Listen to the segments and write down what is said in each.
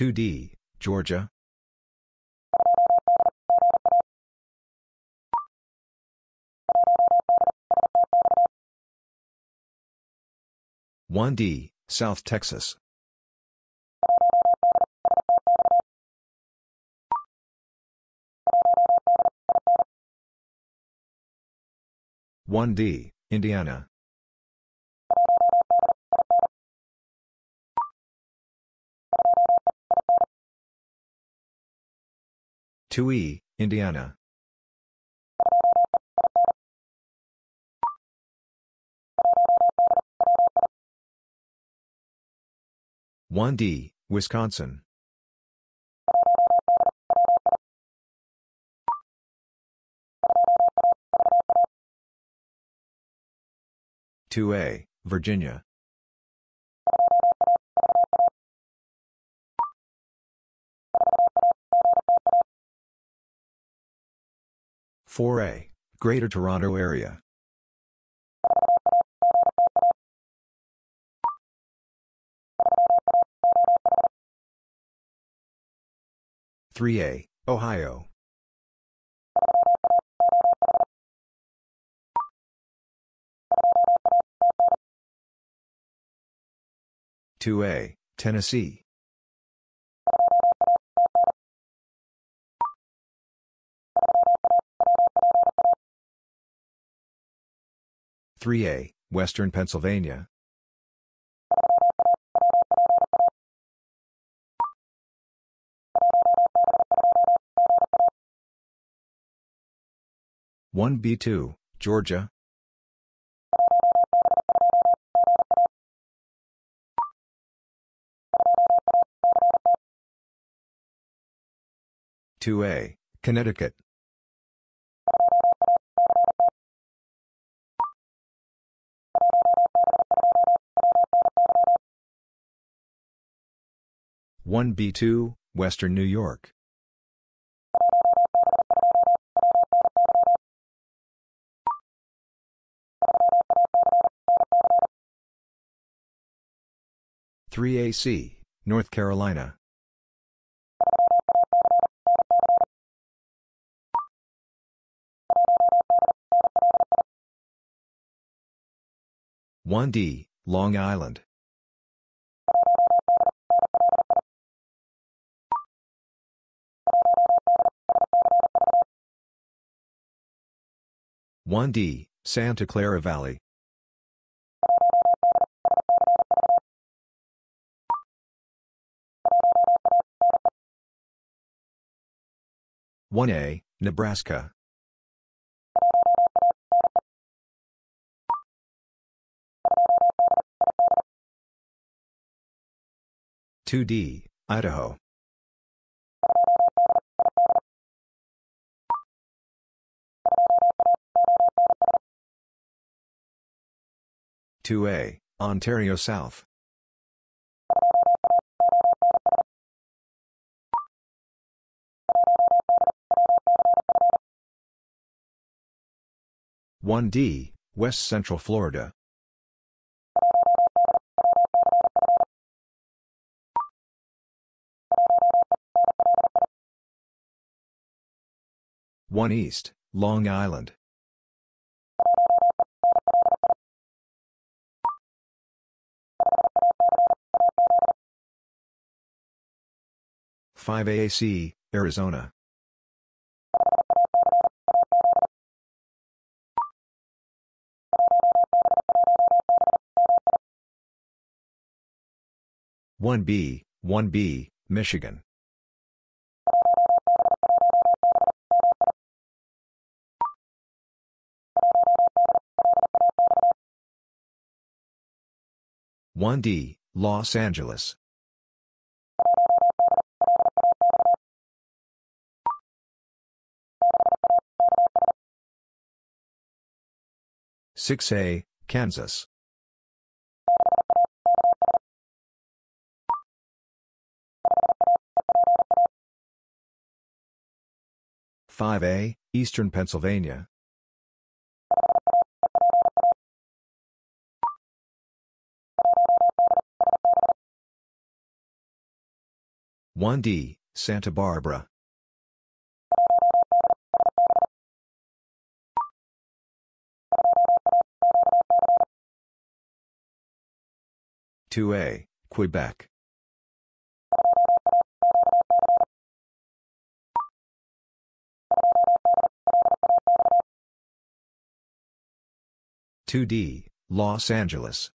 2D, Georgia. One D, South Texas. One D, Indiana. 2E, Indiana. One D, Wisconsin. Two A, Virginia. 4A, Greater Toronto Area. Three A, Ohio. Two A, Tennessee. 3A, Western Pennsylvania. One B two, Georgia. Two A, Connecticut. 1B2, Western New York. Three AC, North Carolina. One D, Long Island. 1D, Santa Clara Valley. One A, Nebraska. Two D, Idaho. 2A, Ontario South. One D, West Central Florida. One East, Long Island. 5 AAC, Arizona. One B, one B, Michigan. One D, Los Angeles. 6A, Kansas. Five A, Eastern Pennsylvania. 1D, Santa Barbara. Two A, Quebec. Two D, Los Angeles.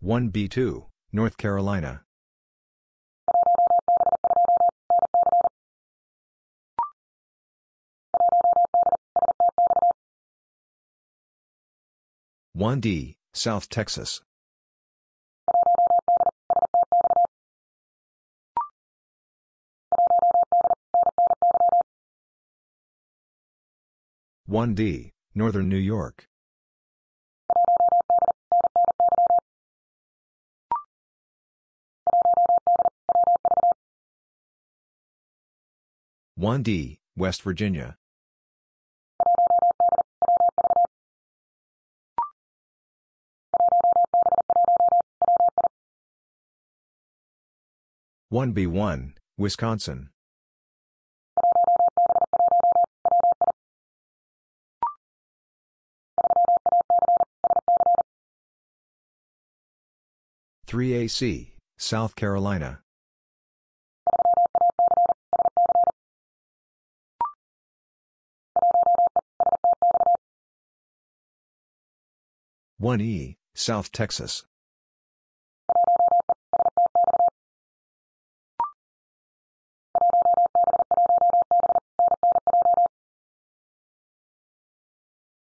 One B two, North Carolina. One D, South Texas. One D, Northern New York. One D, West Virginia. One B one, Wisconsin. Three AC, South Carolina. One E, South Texas.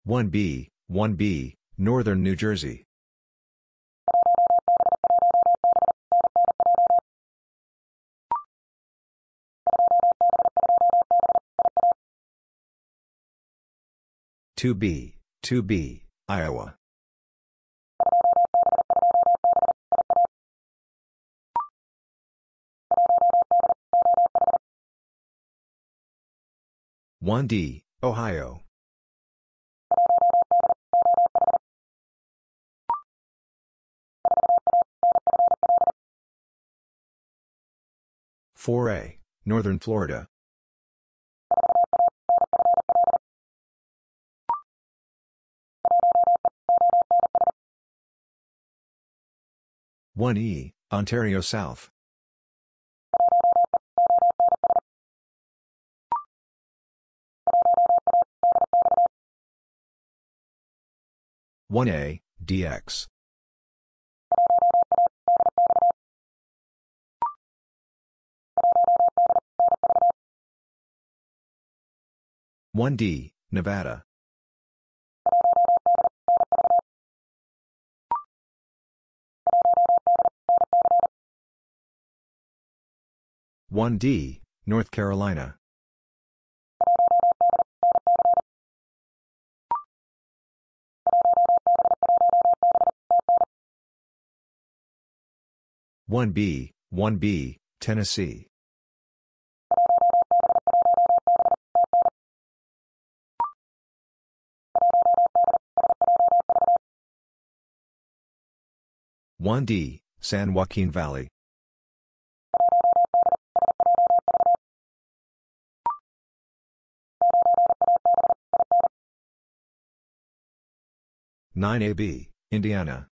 One B, one B, Northern New Jersey. Two B, two B, Iowa. One D, Ohio. Four A, Northern Florida. One E, Ontario South. One A, DX. One D, Nevada. One D, North Carolina. One B, one B, Tennessee. One D, San Joaquin Valley. Nine AB, Indiana.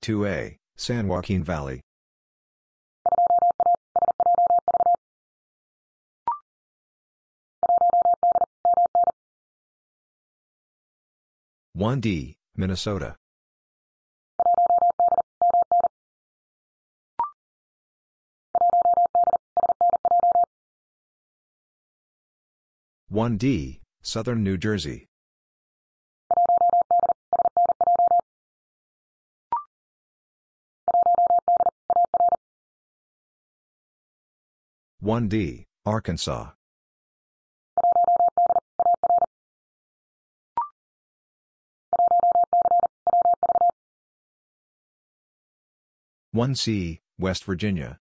Two A, San Joaquin Valley. One D, Minnesota. One D, Southern New Jersey. One D, Arkansas. 1C, West Virginia.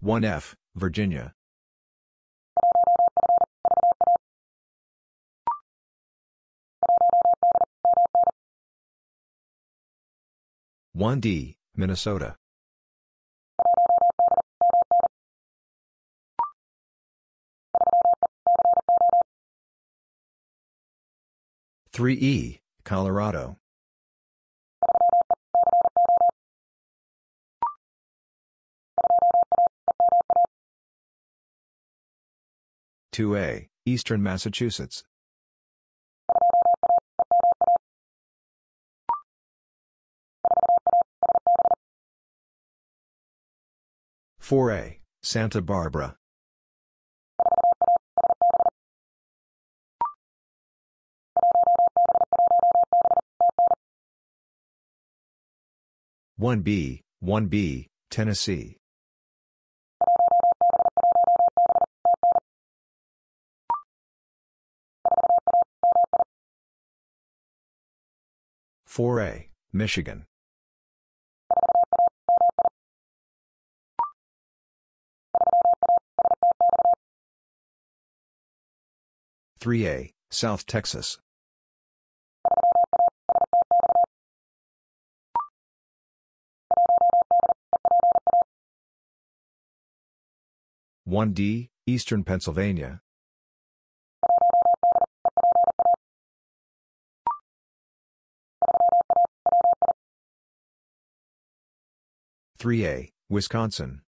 One F, Virginia. One D, Minnesota. 3E, Colorado. Two A, Eastern Massachusetts. Four A, Santa Barbara. 1B, 1B, Tennessee. Four A, Michigan. Three A, South Texas. 1D, Eastern Pennsylvania. Three A, Wisconsin.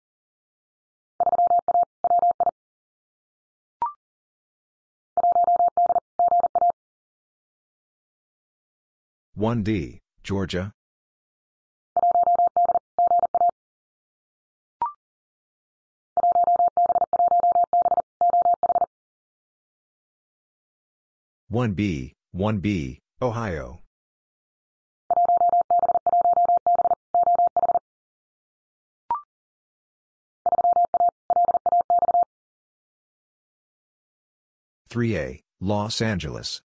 One D, Georgia. 1B, 1B, Ohio. Three A, Los Angeles.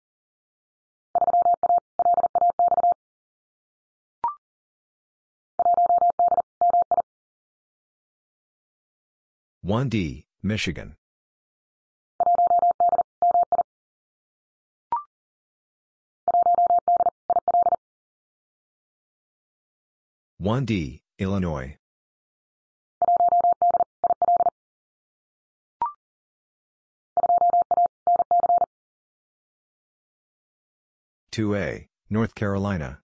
One D, Michigan. 1D, Illinois. Two A, North Carolina.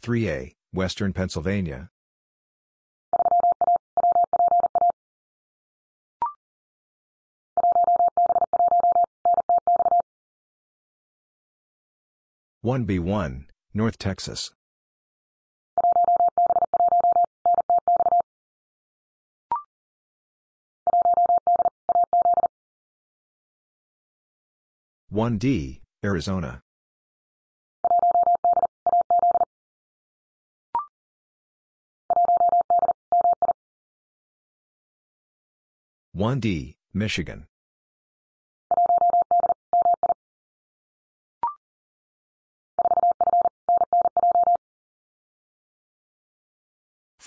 Three A, Western Pennsylvania. 1B1, North Texas. One D, Arizona. One D, Michigan.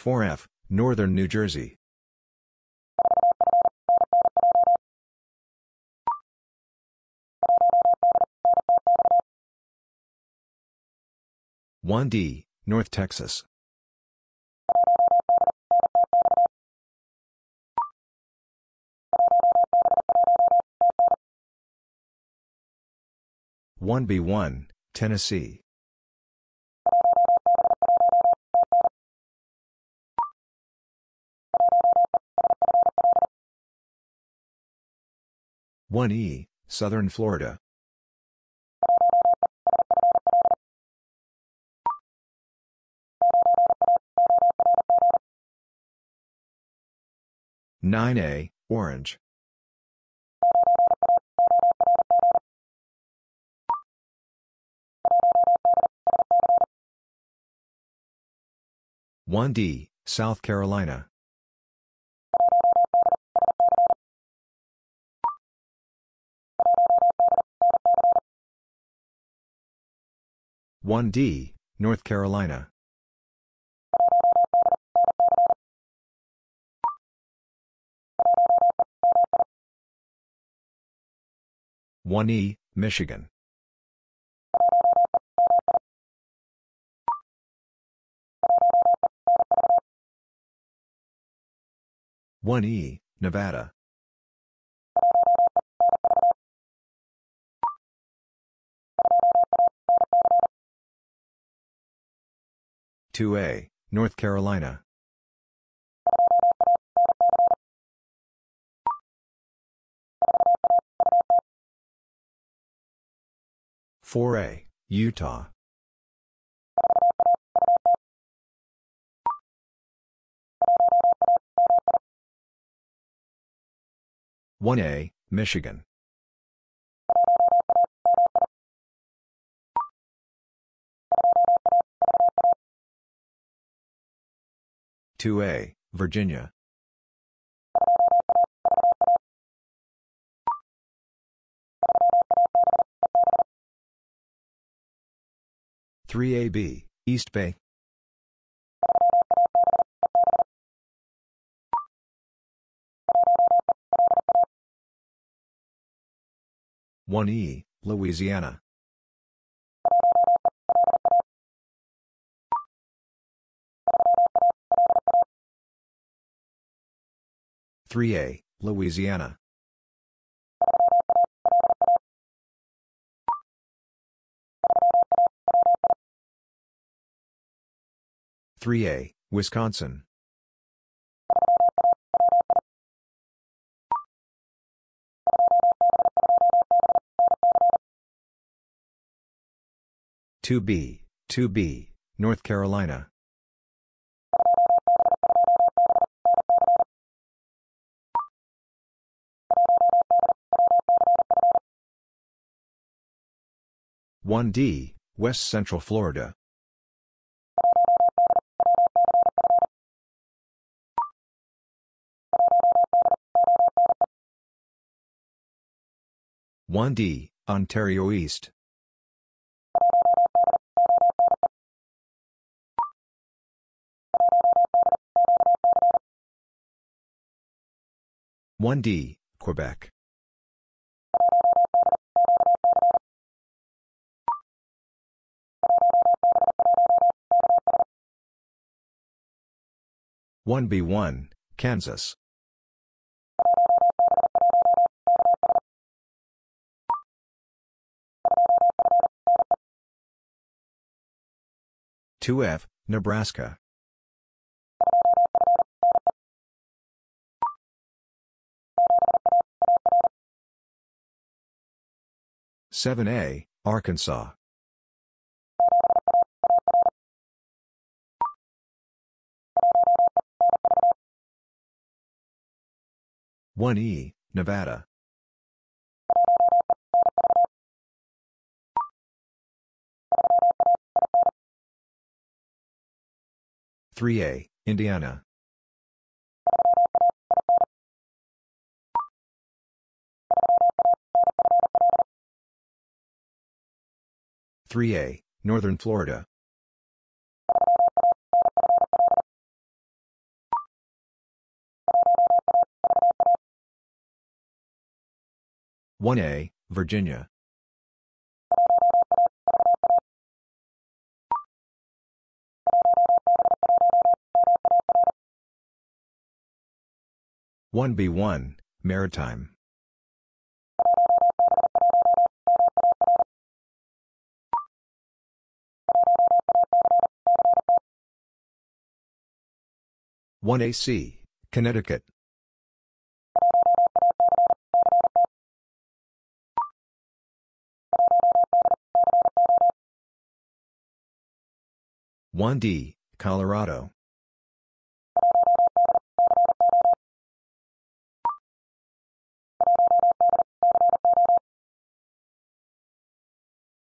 4F, Northern New Jersey. One D, North Texas. One B one, Tennessee. 1E, Southern Florida. Nine A, Orange. 1D, South Carolina. One D, North Carolina. One E, Michigan. One E, Nevada. Two A, North Carolina. Four A, Utah. One A, Michigan. Two A, Virginia. Three AB, East Bay. One E, Louisiana. Three A, Louisiana. Three A, Wisconsin. Two B, two B, North Carolina. One D, West Central Florida. One D, Ontario East. One D, Quebec. One B one, Kansas. Two F, Nebraska. Seven A, Arkansas. One E, Nevada. Three A, Indiana. Three A, Northern Florida. One A, Virginia. One B one, Maritime. One AC, Connecticut. 1D, Colorado.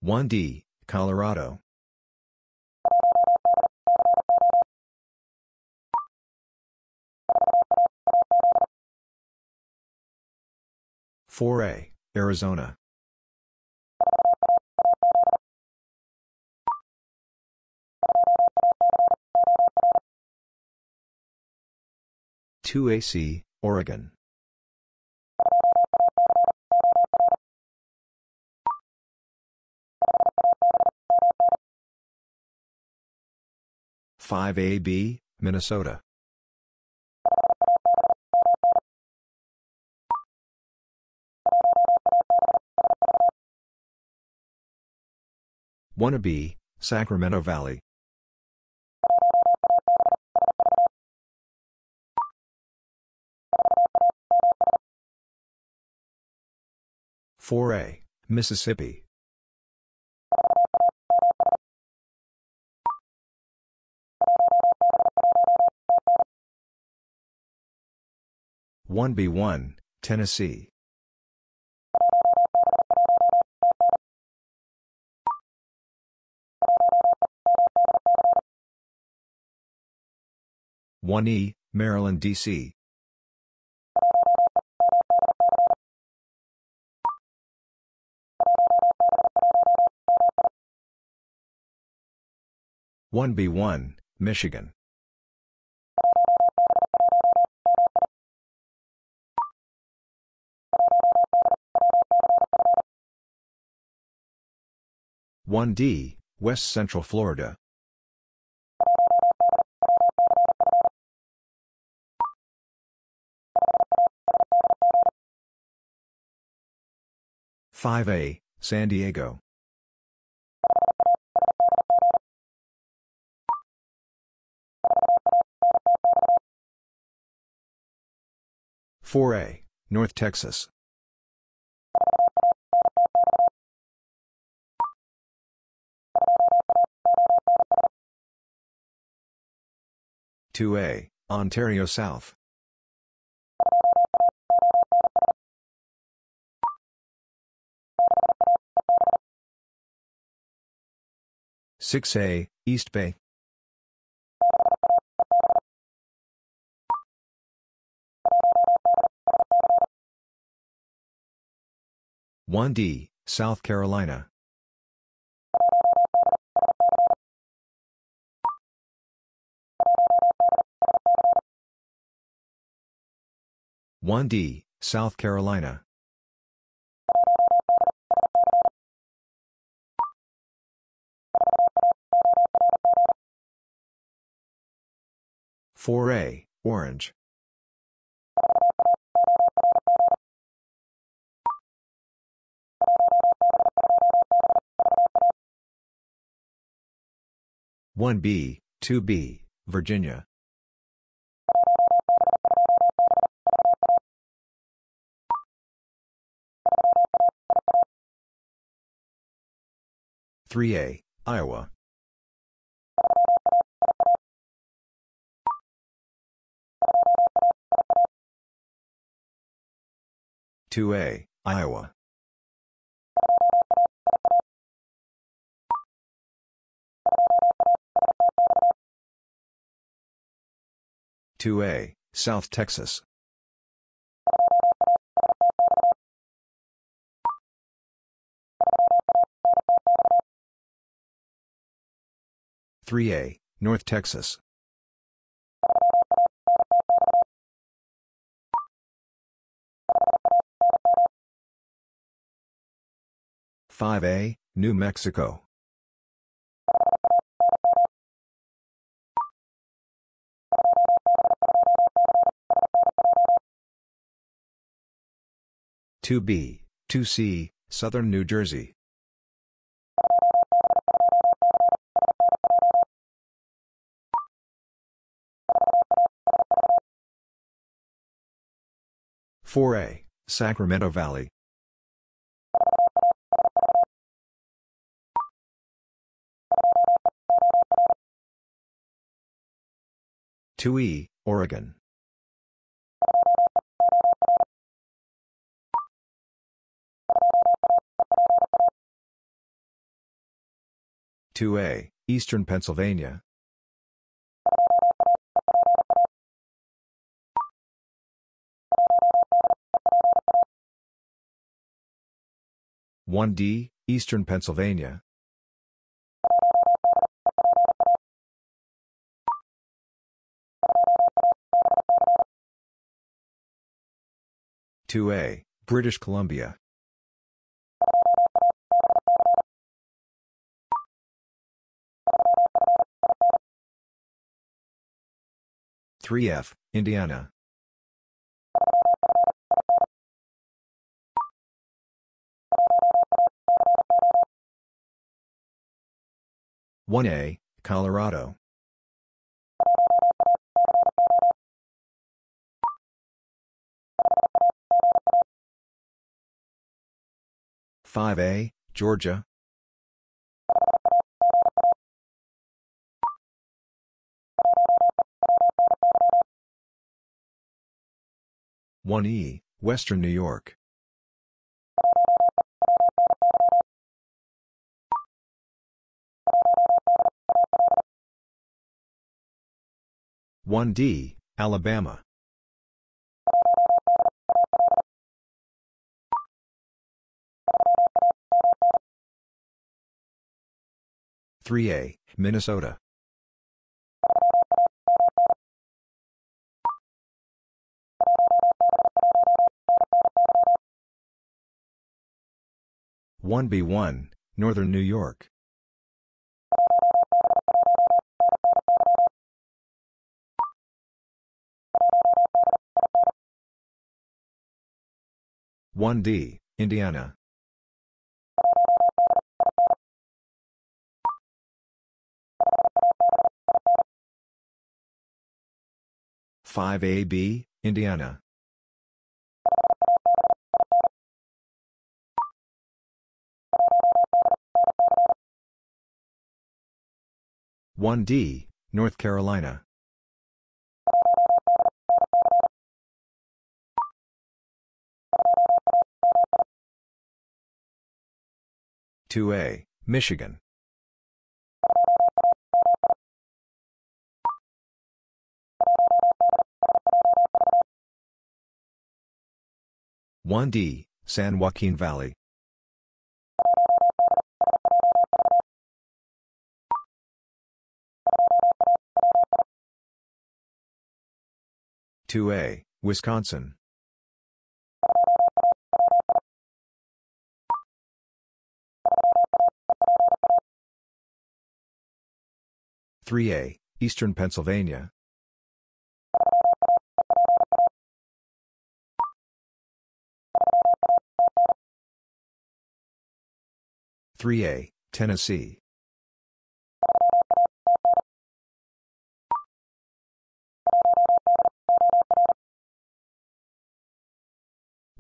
One D, Colorado. Four A, Arizona. Two AC, Oregon. Five AB, Minnesota. Wannabe, Sacramento Valley. Four A, Mississippi. One B one, Tennessee. One E, Maryland, D.C. One B one, Michigan. One D, West Central Florida. Five A, San Diego. Four A, North Texas. Two A, Ontario South. Six A, East Bay. One D, South Carolina. One D, South Carolina. Four A, Orange. One B, two B, Virginia. Three A, Iowa. Two A, Iowa. Two A, South Texas. Three A, North Texas. Five A, New Mexico. Two B, two C, Southern New Jersey. Four A, Sacramento Valley. Two E, Oregon. Two A, Eastern Pennsylvania. 1D, Eastern Pennsylvania. Two A, British Columbia. Three F, Indiana. 1A, Colorado. Five A, Georgia. One E, Western New York. 1D, Alabama. Three A, Minnesota. One B one, Northern New York. 1D, Indiana. Five AB, Indiana. One D, North Carolina. 2A, Michigan. One D, San Joaquin Valley. Two A, Wisconsin. 3A, Eastern Pennsylvania. Three A, Tennessee.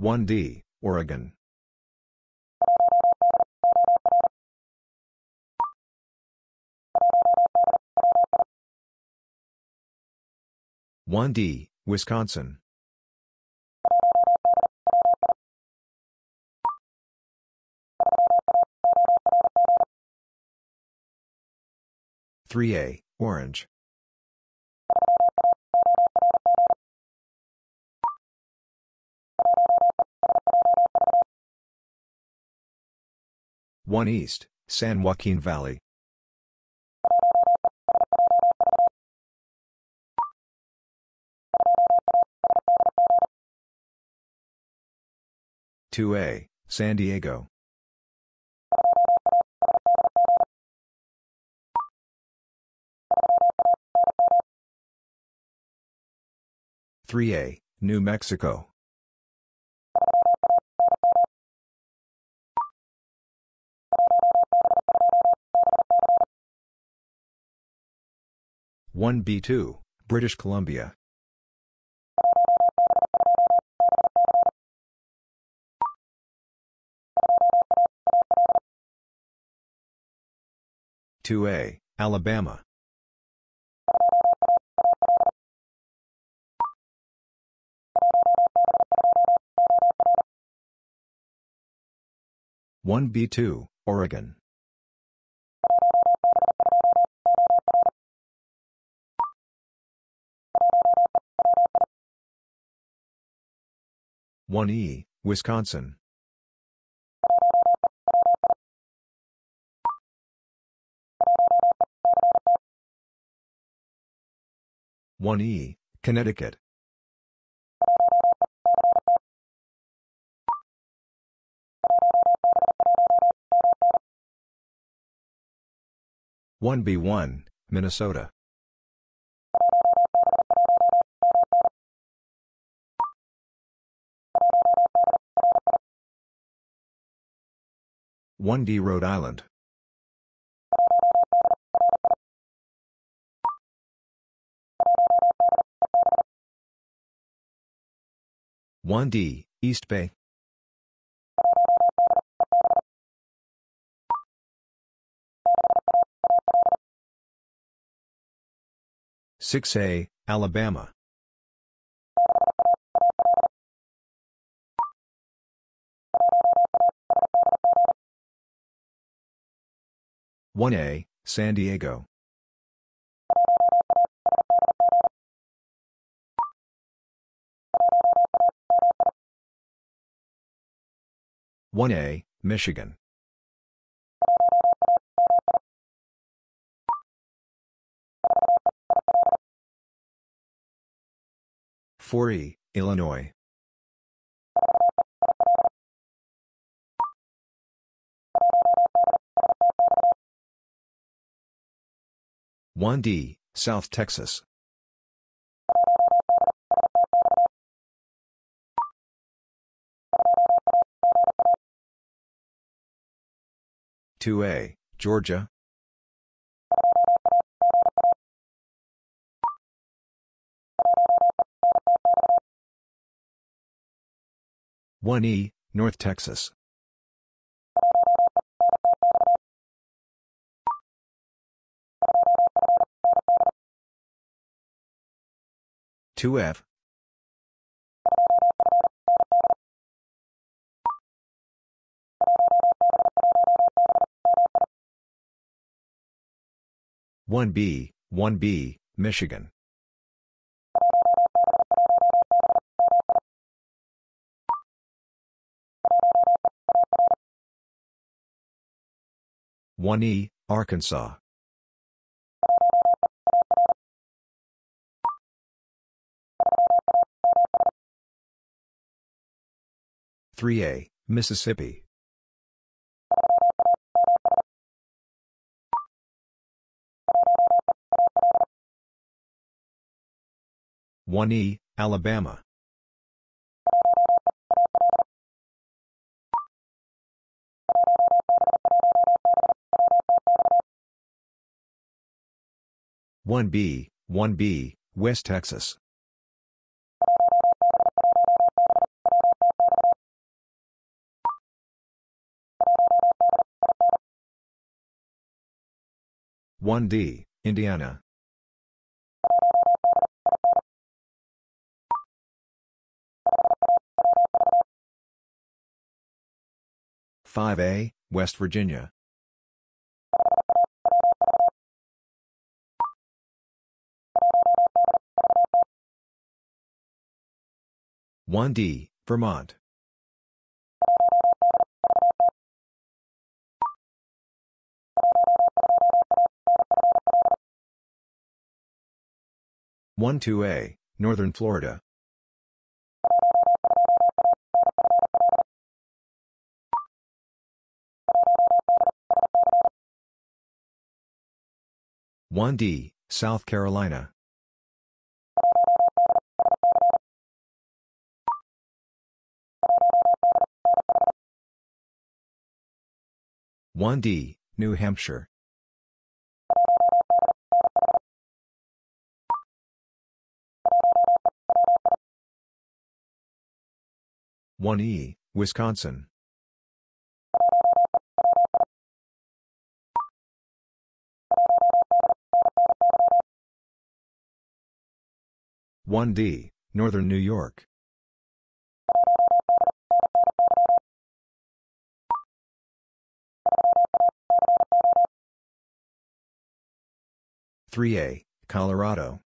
One D, Oregon. 1D, Wisconsin. Three A, Orange. One East, San Joaquin Valley. 2A, San Diego. Three A, New Mexico. One B two, British Columbia. 2A, Alabama. One B two, Oregon. 1E, Wisconsin. One E, Connecticut. One B one, Minnesota. One D Rhode Island. One D, East Bay. Six A, Alabama. One A, San Diego. One A, Michigan. Four E, Illinois. One D, South Texas. Two A, Georgia. One E, North Texas. Two F. One B, one B, Michigan. One E, Arkansas. Three A, Mississippi. One E, Alabama. One B, one B, West Texas. One D, Indiana. Five A, West Virginia. One D, Vermont. One two A, Northern Florida. One D, South Carolina. One D, New Hampshire. One E, Wisconsin. One D, Northern New York. Three A, Colorado.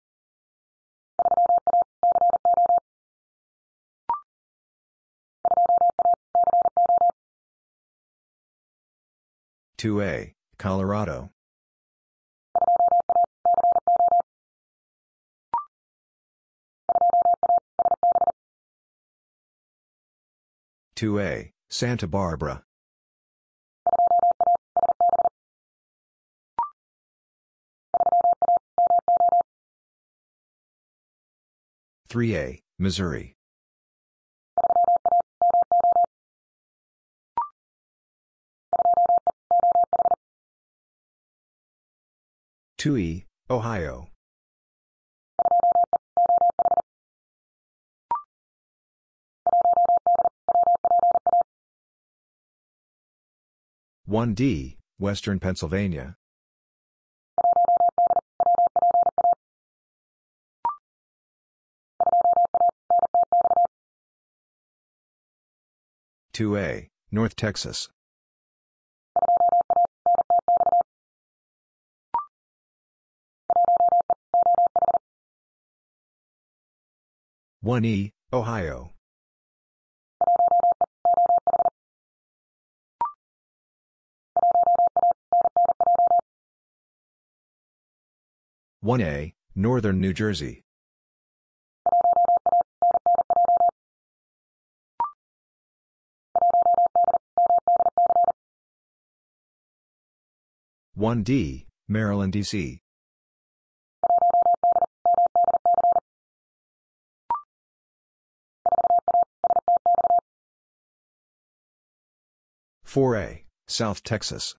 2A, Colorado. Two A, Santa Barbara. Three A, Missouri. Two E, Ohio. One D, Western Pennsylvania. 2A, North Texas. One E, Ohio. One A, Northern New Jersey. 1D, Maryland, D.C. Four A, South Texas.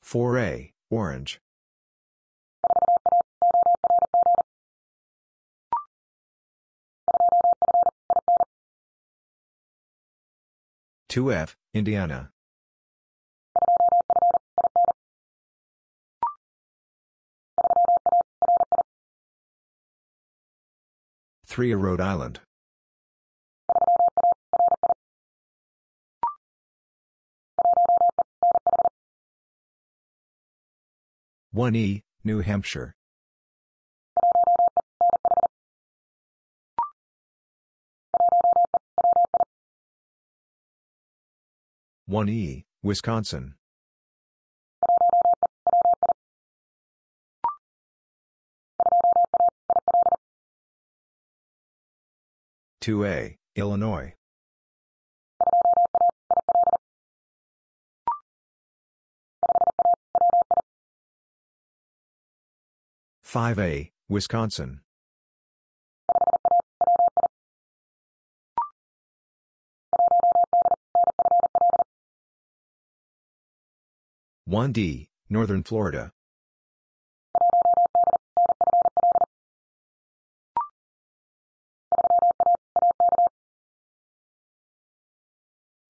Four A, Orange. 2F, Indiana. Three Rhode Island. One E, New Hampshire. 1E, Wisconsin. Two A, Illinois. Five A, Wisconsin. 1D, Northern Florida.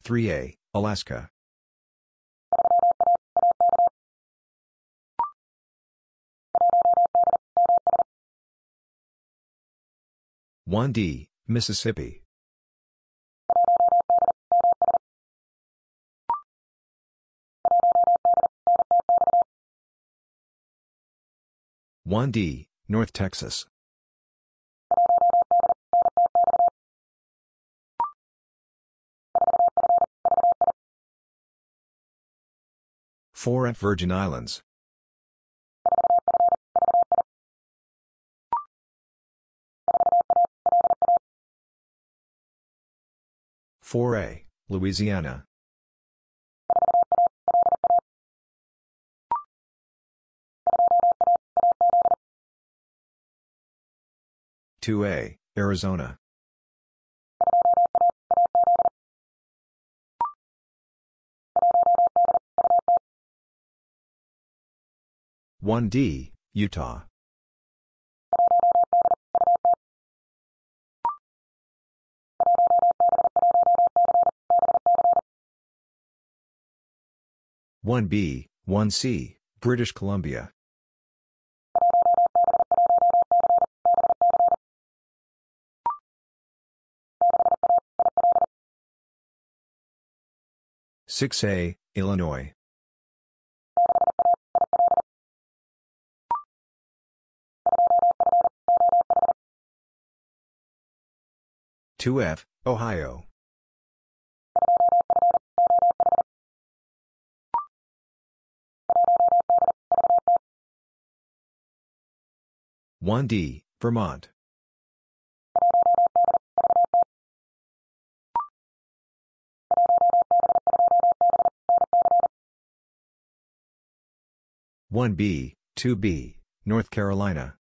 Three A, Alaska. One D, Mississippi. 1D, North Texas. Four F Virgin Islands. Four A, Louisiana. 2A, Arizona. One D, Utah. One B, one C, British Columbia. 6A, Illinois. Two F, Ohio. 1D, Vermont. One B, two B, North Carolina.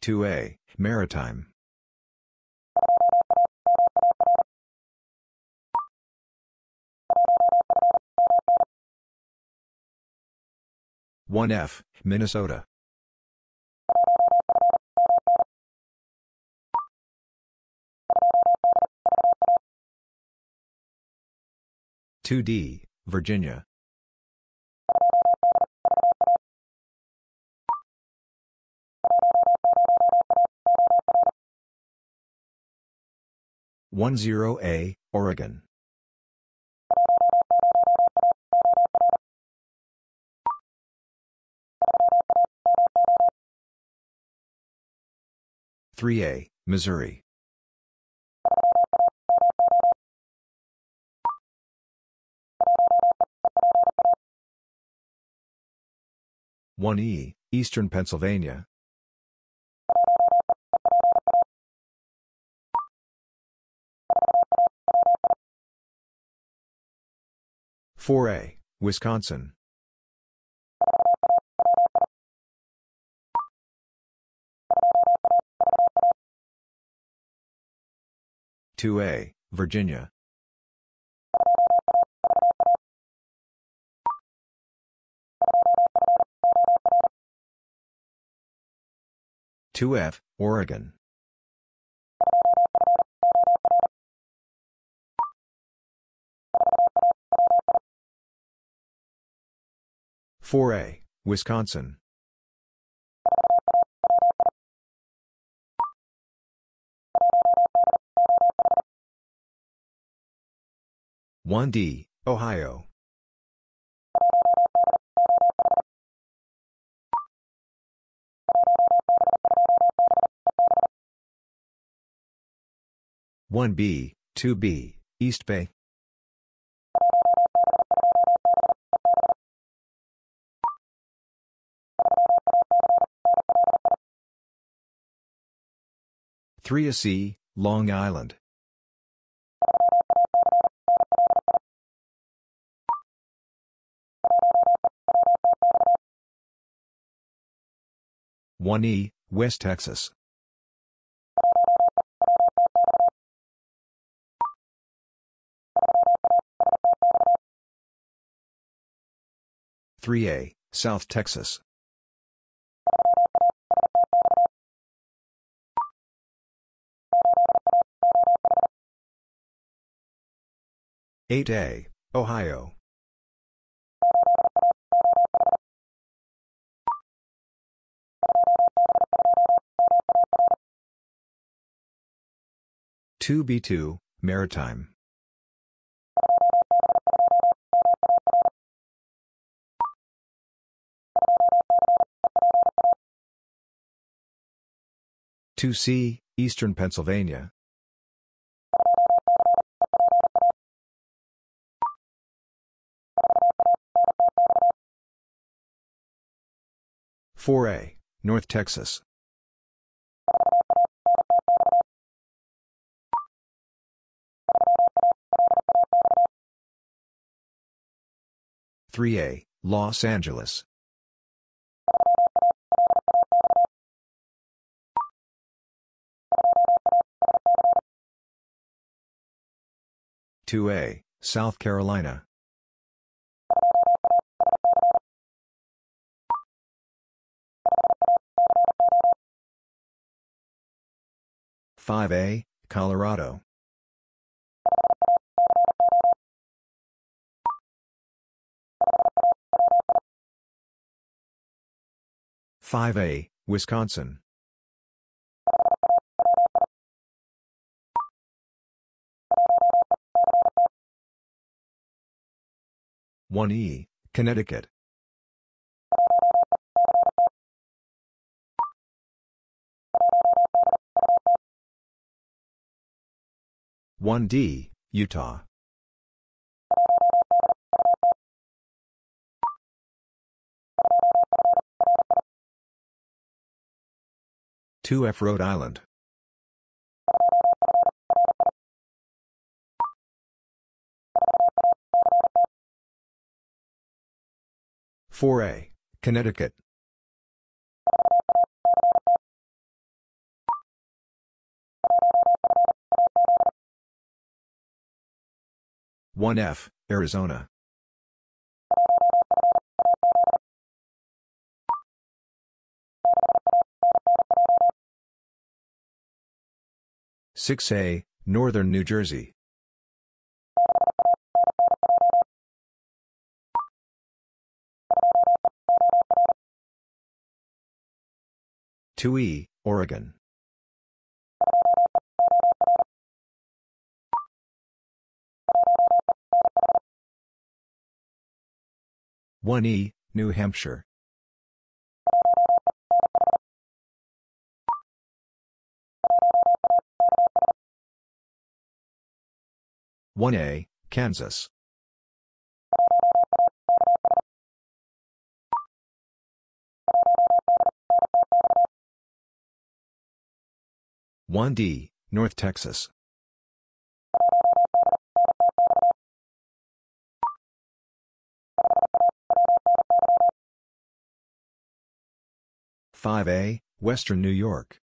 Two A, Maritime. 1F, Minnesota. Two D, Virginia. One zero A, Oregon. 3A, Missouri. One E, Eastern Pennsylvania. Four A, Wisconsin. 2A, Virginia. Two F, Oregon. Four A, Wisconsin. 1D, Ohio. One B, two B, East Bay. Three A C, Long Island. 1E, West Texas. Three A, South Texas. Eight A, Ohio. 2B2, Maritime. Two C, Eastern Pennsylvania. Four A, North Texas. 3A, Los Angeles. Two A, South Carolina. Five A, Colorado. 5A, Wisconsin. One E, Connecticut. 1D, Utah. 2F Rhode Island. Four A, Connecticut. One F, Arizona. 6A, Northern New Jersey. Two E, Oregon. One E, New Hampshire. 1A, Kansas. One D, North Texas. Five A, Western New York.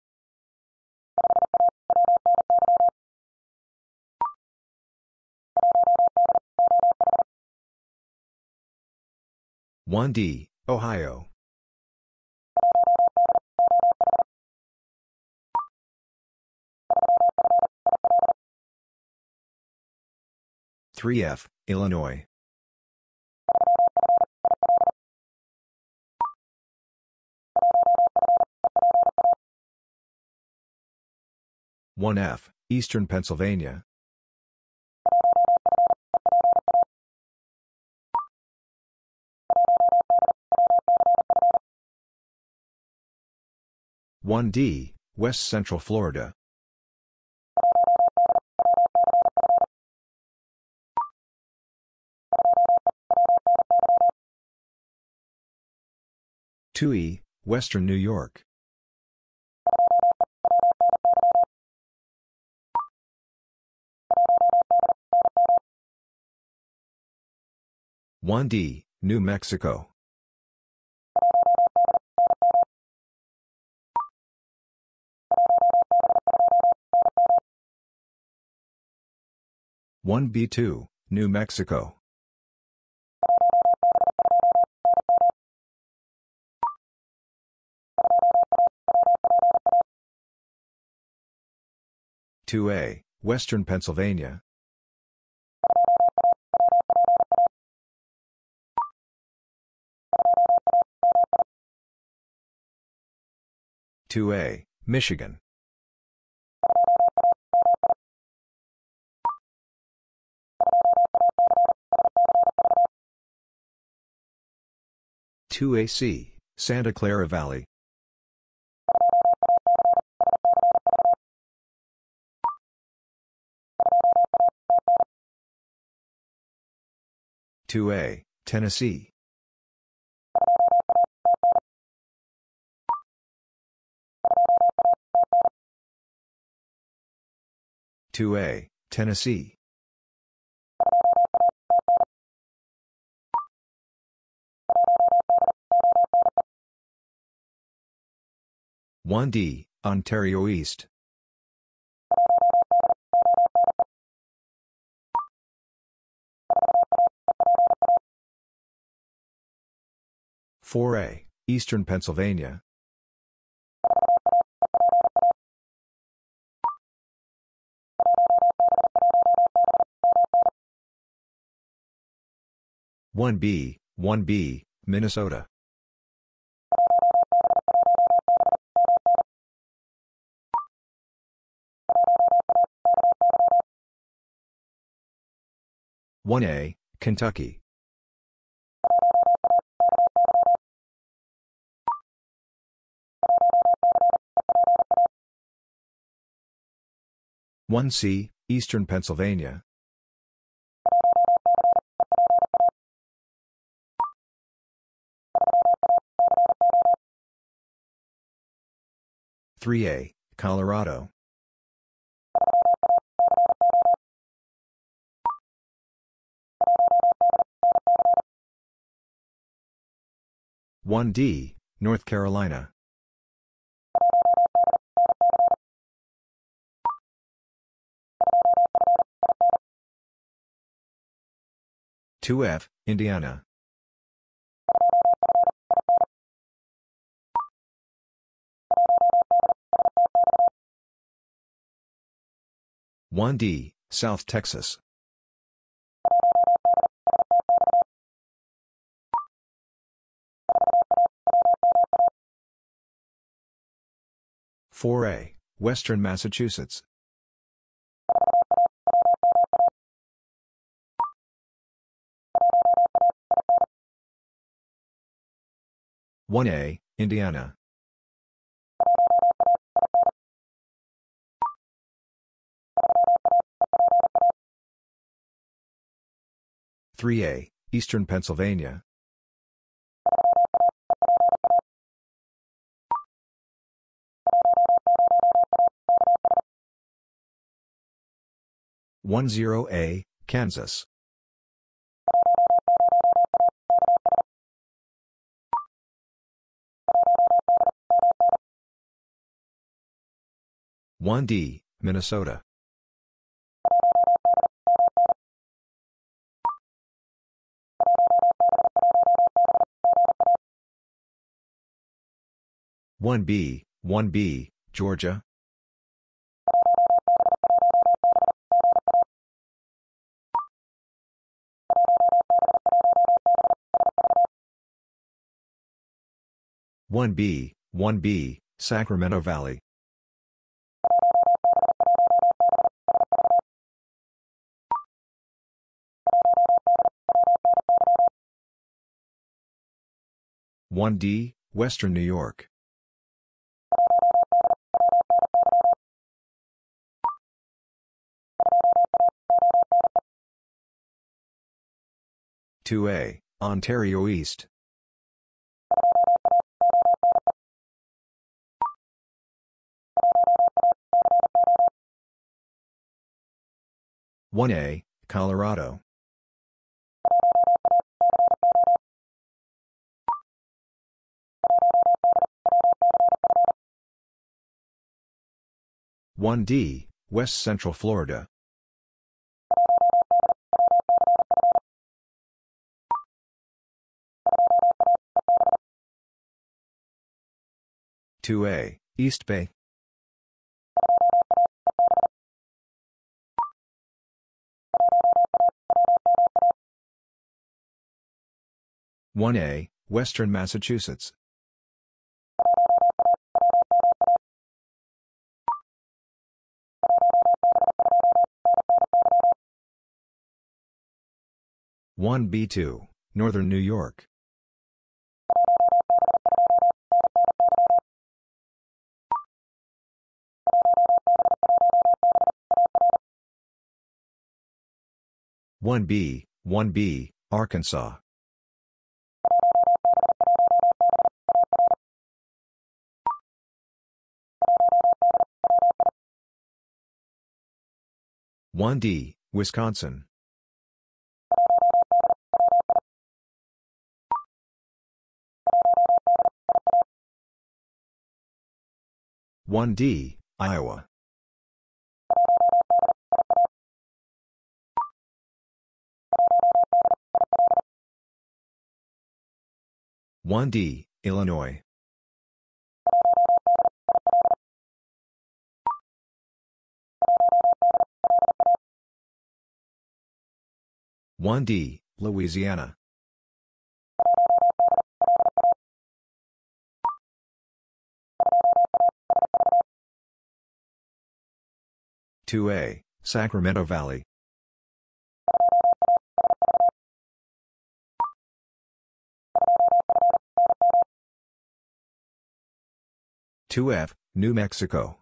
1D, Ohio. Three F, Illinois. One F, Eastern Pennsylvania. 1D, West Central Florida. Two E, Western New York. One D, New Mexico. 1B2, New Mexico. Two A, Western Pennsylvania. Two A, Michigan. 2AC, Santa Clara Valley. Two A, Tennessee. Two A, Tennessee. 1D, Ontario East. Four A, Eastern Pennsylvania. One B, one B, Minnesota. 1A, Kentucky. One C, Eastern Pennsylvania. Three A, Colorado. One D, North Carolina. 2F, Indiana. One D, South Texas. Four A, Western Massachusetts. 1A, Indiana. Three A, Eastern Pennsylvania. One zero A, Kansas. 1D, Minnesota. One B, one B, Georgia. One B, one B, Sacramento Valley. 1D, Western New York. Two A, Ontario East. One A, Colorado. 1D, West Central Florida. Two A, East Bay. One A, Western Massachusetts. 1B2, Northern New York. One B, one B, Arkansas. One D, Wisconsin. 1D, Iowa. One D, Illinois. One D, Louisiana. 2A, Sacramento Valley. 2F, New Mexico.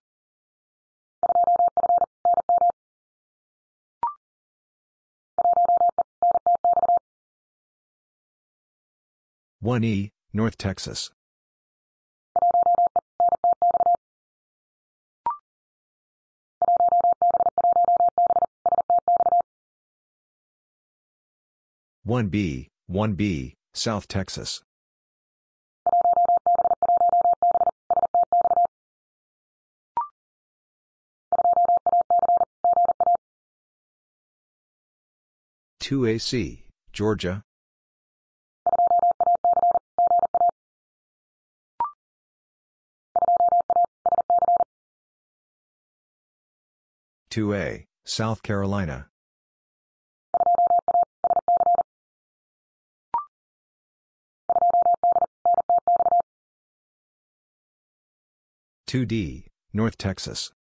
One E, North Texas. One B, one B, South Texas. Two AC, Georgia. Two A, South Carolina. 2D, North Texas.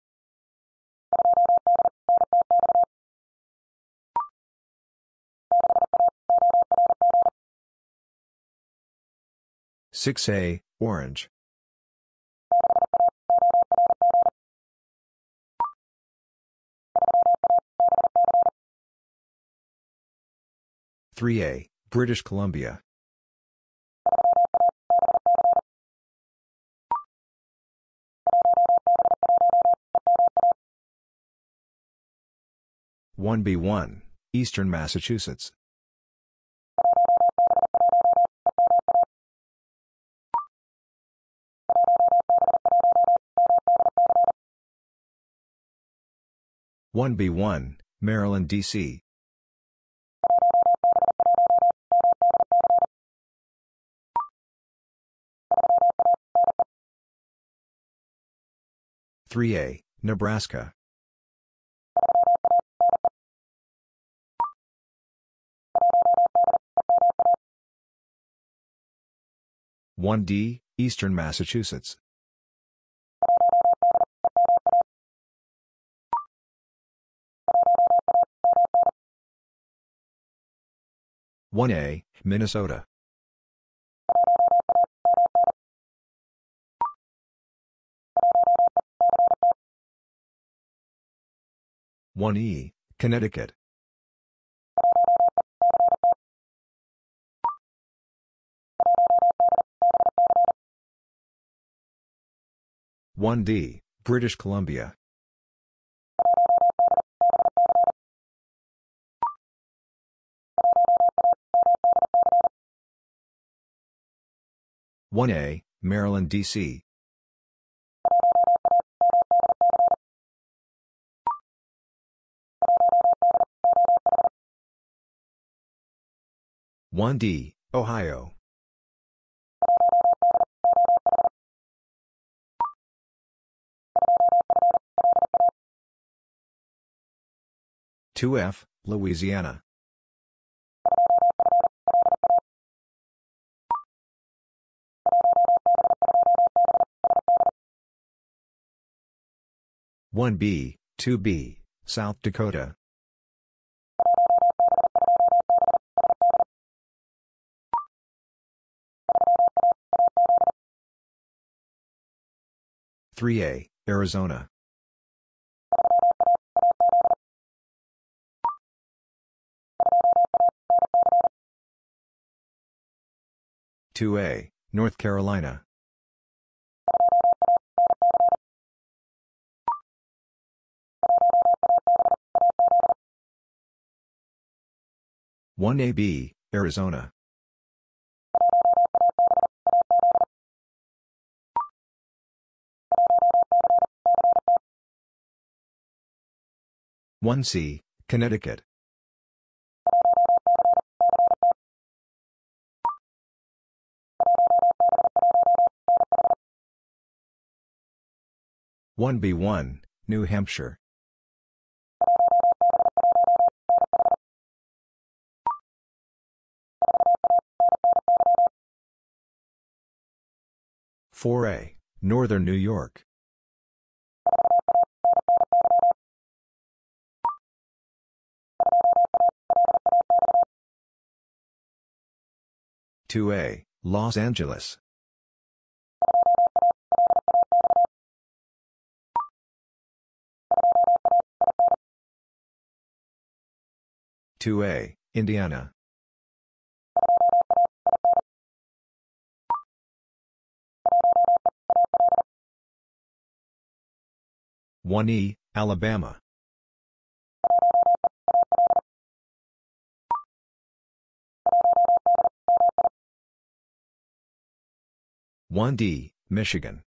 Six A, Orange. Three A, British Columbia. 1B1, Eastern Massachusetts. One B one, Maryland, D.C. Three A, Nebraska. 1D, Eastern Massachusetts. One A, Minnesota. One E, Connecticut. 1D, British Columbia. One A, Maryland, D.C. One D, Ohio. 2F, Louisiana. One B, two B, South Dakota. Three A, Arizona. 2A, North Carolina. One AB, Arizona. One C, Connecticut. 1B1, New Hampshire. Four A, Northern New York. Two A, Los Angeles. 2A, Indiana. 1E, Alabama. 1D, Michigan.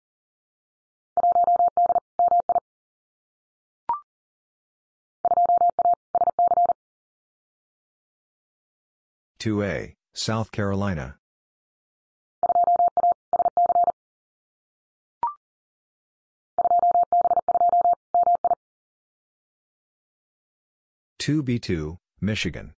2A, South Carolina. Two B two, Michigan.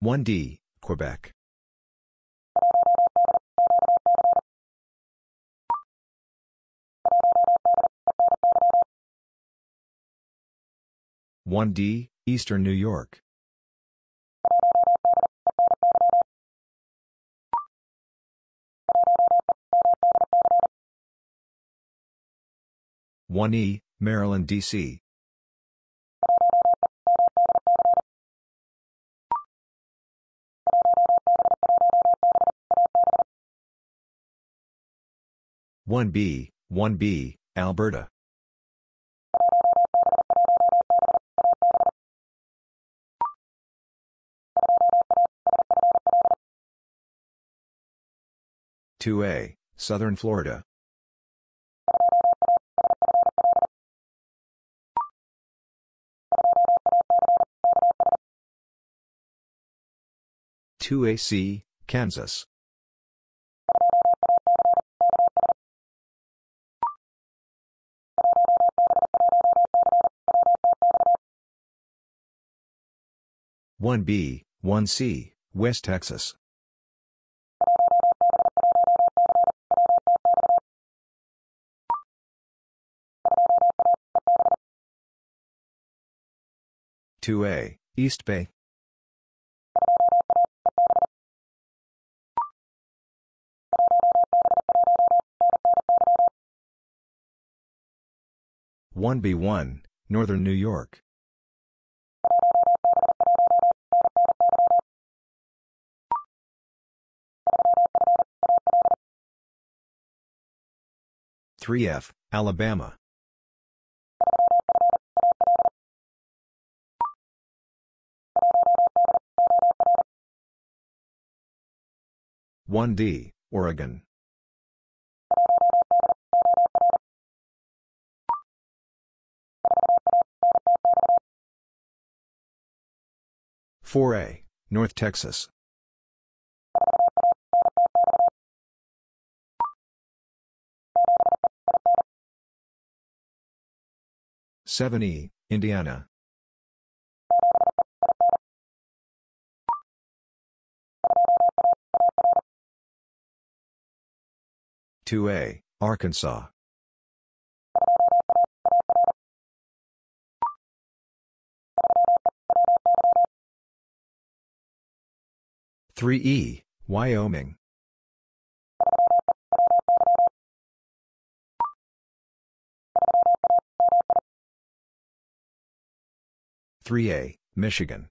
One D, Quebec. 1D, Eastern New York. One E, Maryland, D.C. One B, one B, Alberta. 2A, Southern Florida. Two AC, Kansas. One B, one C, West Texas. 2A, East Bay. One B one, Northern New York. Three F, Alabama. 1D, Oregon. Four A, North Texas. Seven E, Indiana. 2A, Arkansas. Three E, Wyoming. Three A, Michigan.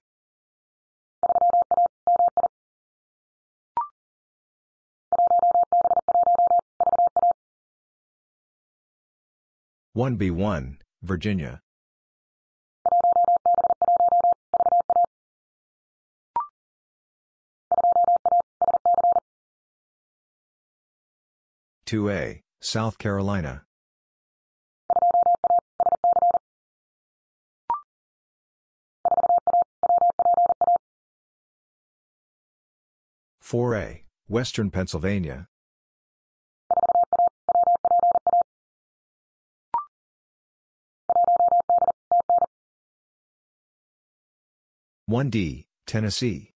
1B1, Virginia. Two A, South Carolina. Four A, Western Pennsylvania. 1D, Tennessee.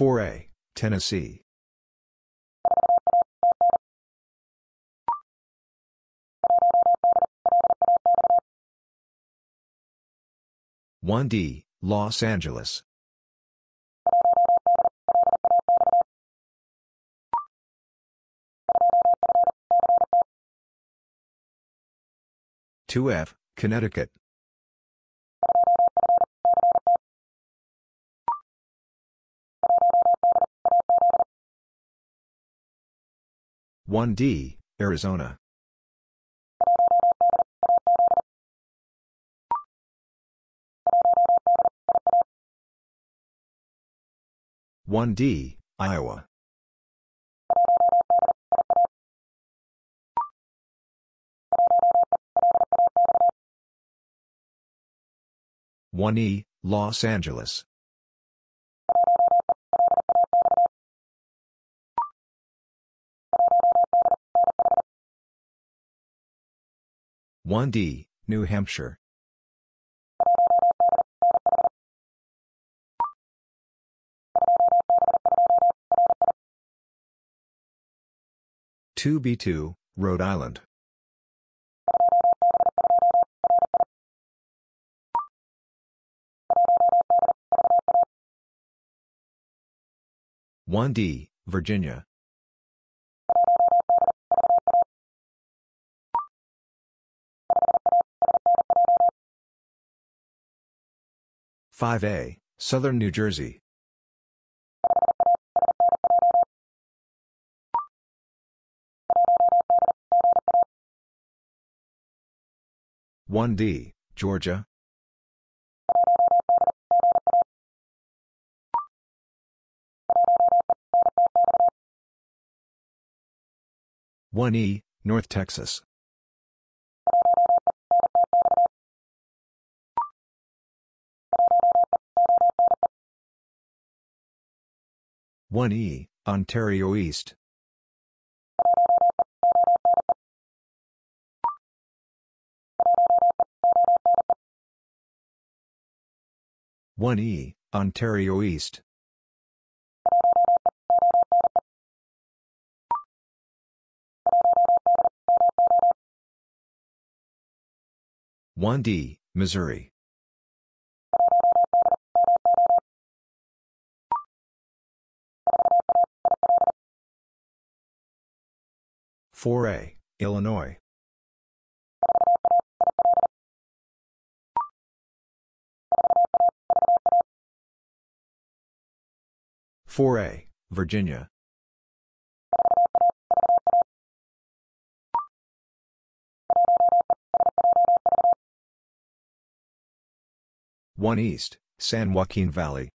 Four A, Tennessee. One D, Los Angeles. 2F, Connecticut. One D, Arizona. One D, Iowa. One E, Los Angeles. One D, New Hampshire. Two B two, Rhode Island. One D, Virginia. Five A, Southern New Jersey. One D, Georgia. One E, North Texas. One E, Ontario East. One E, Ontario East. One D, Missouri. Four A, Illinois. Four A, Virginia. One East, San Joaquin Valley.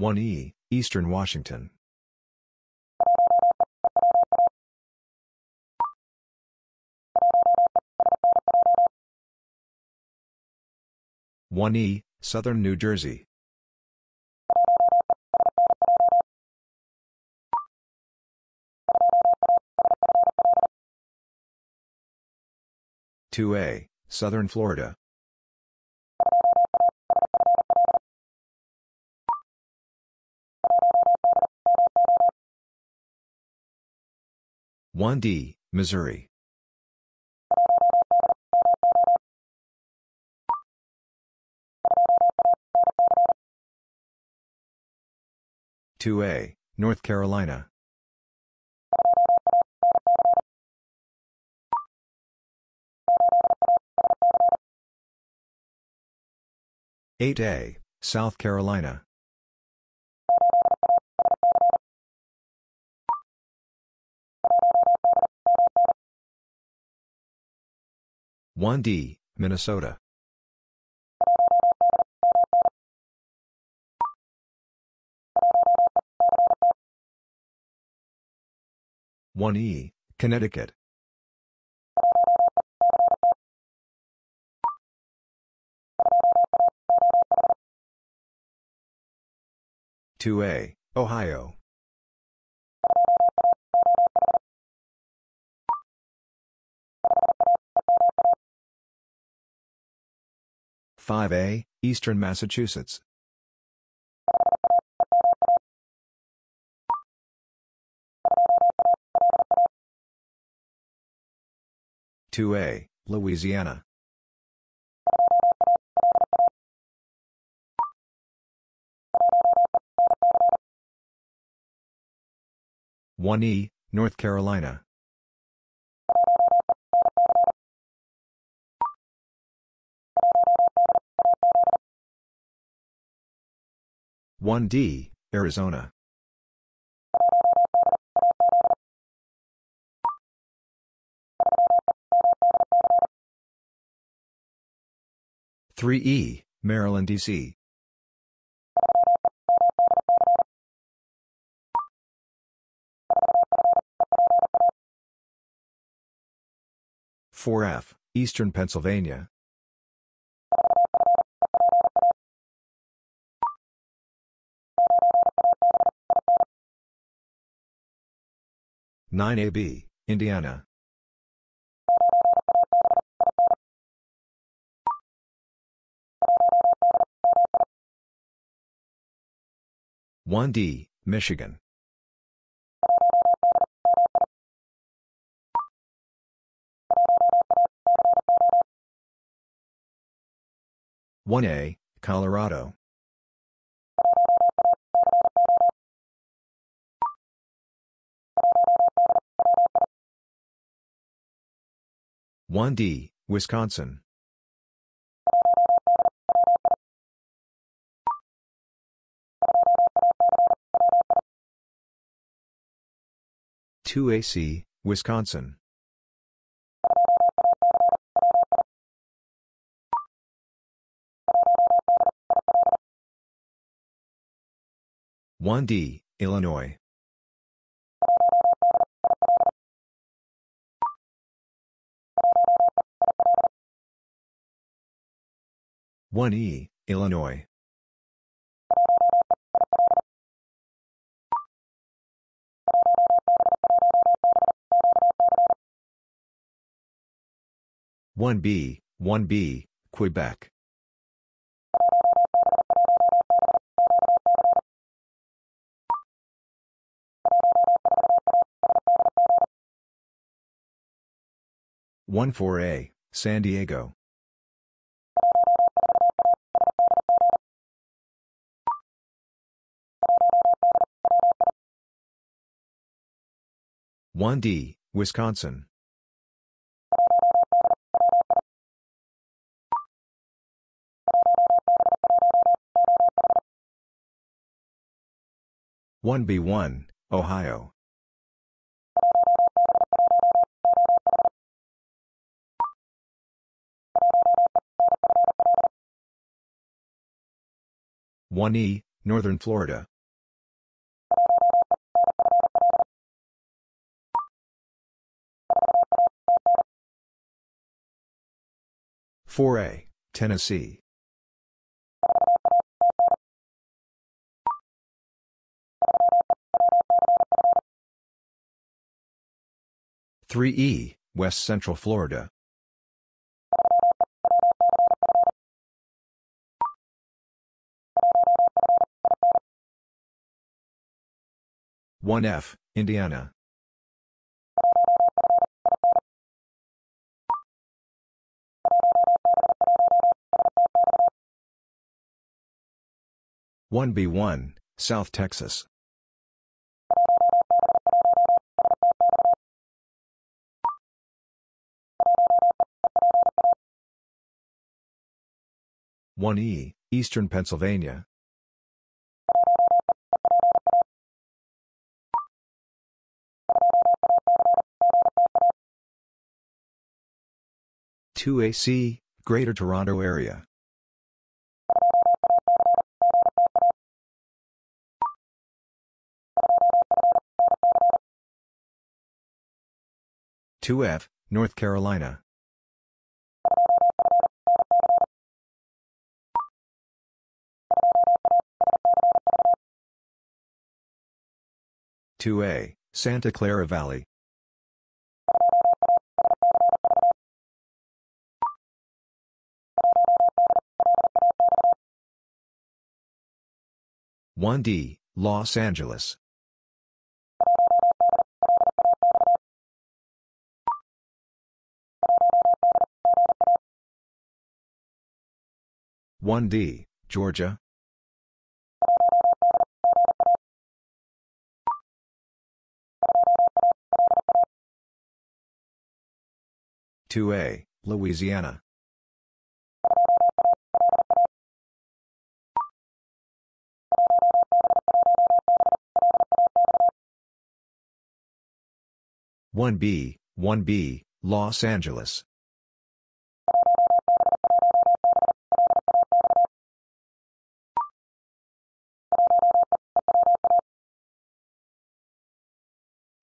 One E, Eastern Washington. One E, Southern New Jersey. Two A, Southern Florida. One D, Missouri. Two A, North Carolina. Eight A, South Carolina. One D, Minnesota. One E, Connecticut. Two A, Ohio. 5A, Eastern Massachusetts. Two A, Louisiana. One E, North Carolina. One D, Arizona. Three E, Maryland, D.C. Four F, Eastern Pennsylvania. Nine AB, Indiana. One D, Michigan. One A, Colorado. One D, Wisconsin. Two AC, Wisconsin. One D, Illinois. One E, Illinois. One B, one B, Quebec. One four A, San Diego. One D, Wisconsin. One B one, Ohio. One E, Northern Florida. Four A, Tennessee. Three E, West Central Florida. One F, Indiana. One B one, South Texas. One E, Eastern Pennsylvania. Two AC, Greater Toronto Area. Two F, North Carolina. Two A, Santa Clara Valley. One D, Los Angeles. 1D, Georgia. Two A, Louisiana. One B, one B, Los Angeles.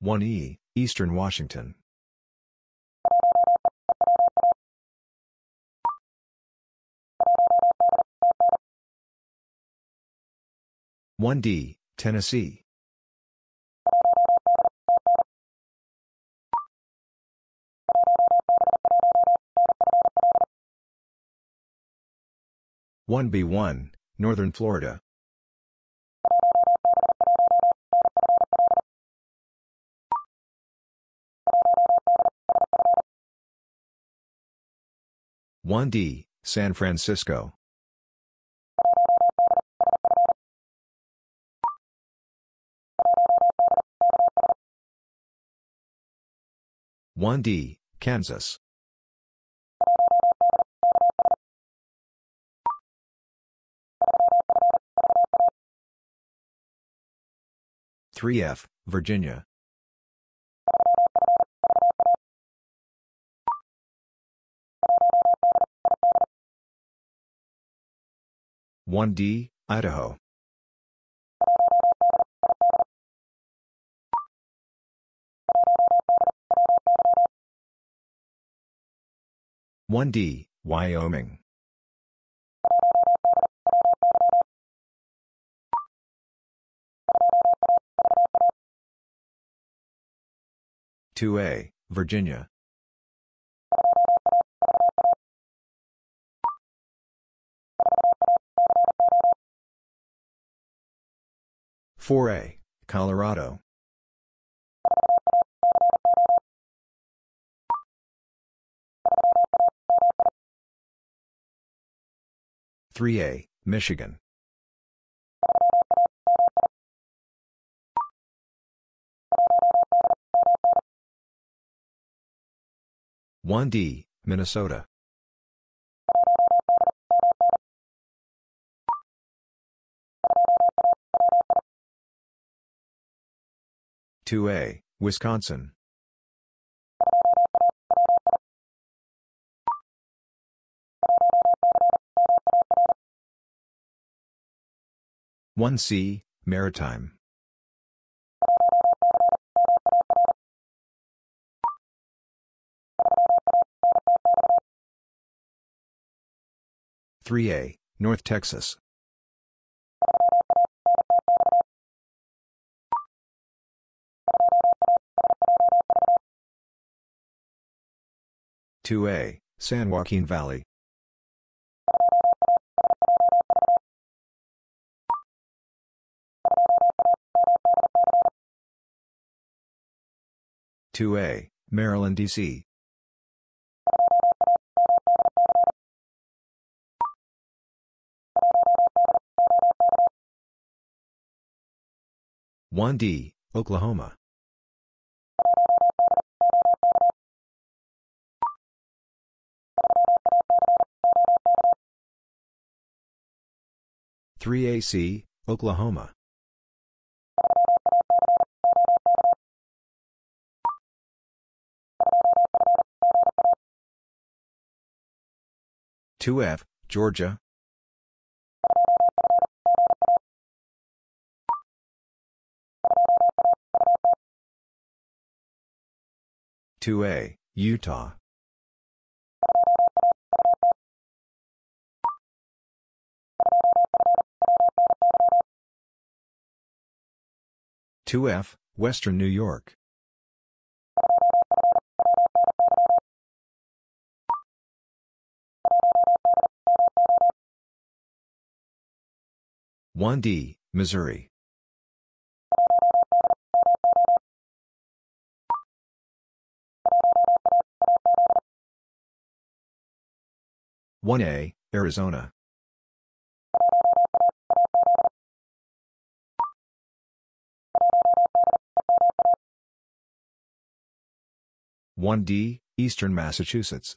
One E, Eastern Washington. One D, Tennessee. One B one, Northern Florida. One D, San Francisco. One D, Kansas. Three F, Virginia. One D, Idaho. One D, Wyoming. Two A, Virginia. Four A, Colorado. Three A, Michigan. One D, Minnesota. Two A, Wisconsin. One C, Maritime. Three A, North Texas. Two A, San Joaquin Valley. Two A, Maryland, D.C. One D, Oklahoma. Three AC, Oklahoma. Two F, Georgia. Two A, Utah. Two F, Western New York. One D, Missouri. One A, Arizona. One D, Eastern Massachusetts.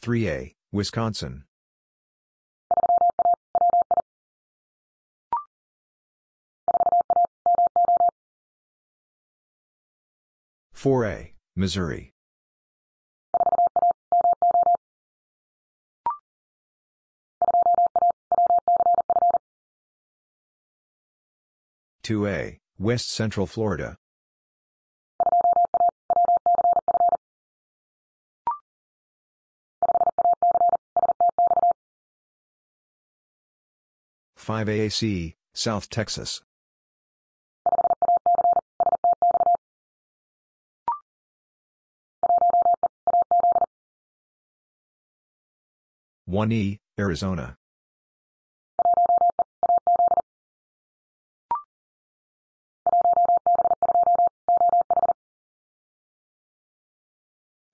3A, Wisconsin. 4A, Missouri. 2A, West Central Florida. 5AAC, South Texas. One E, Arizona.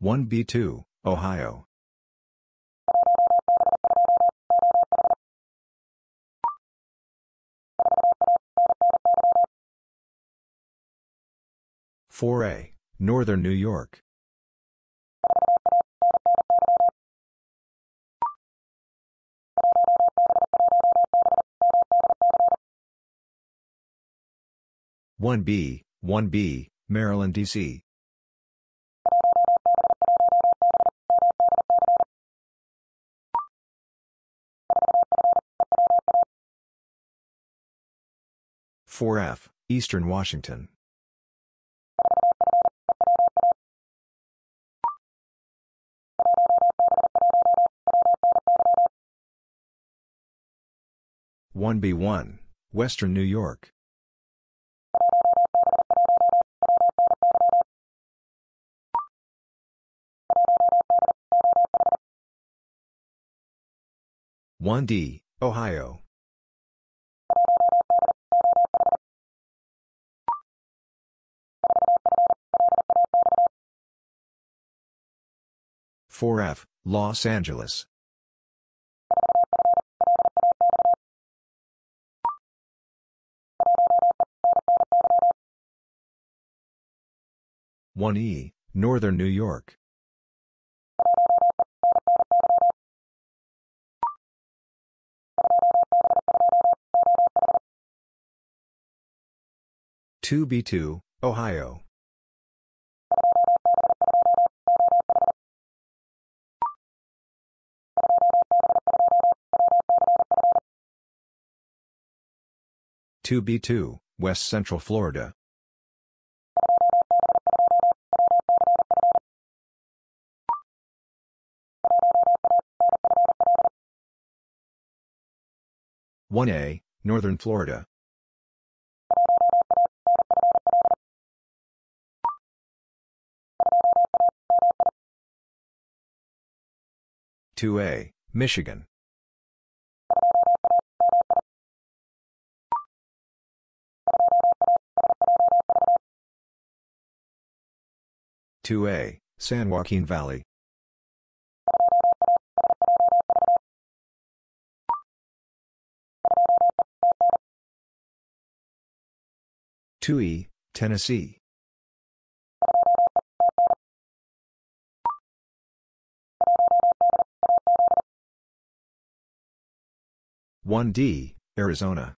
One B two, Ohio. 4A, Northern New York. One B, one B, Maryland, D.C. Four F, Eastern Washington. 1B1, Western New York. One D, Ohio. Four F, Los Angeles. 1E, Northern New York. Two B two, Ohio. Two B two, West Central Florida. 1A, Northern Florida. Two A, Michigan. Two A, San Joaquin Valley. 2E, Tennessee. One D, Arizona.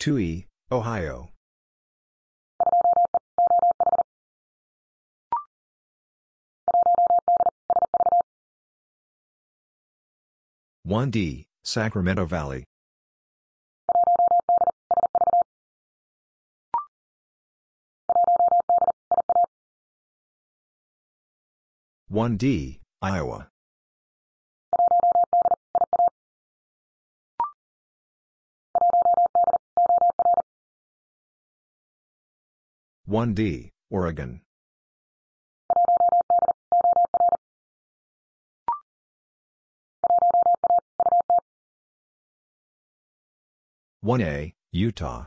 Two E, Ohio. 1D, Sacramento Valley. One D, Iowa. 1D, Oregon. One A, Utah.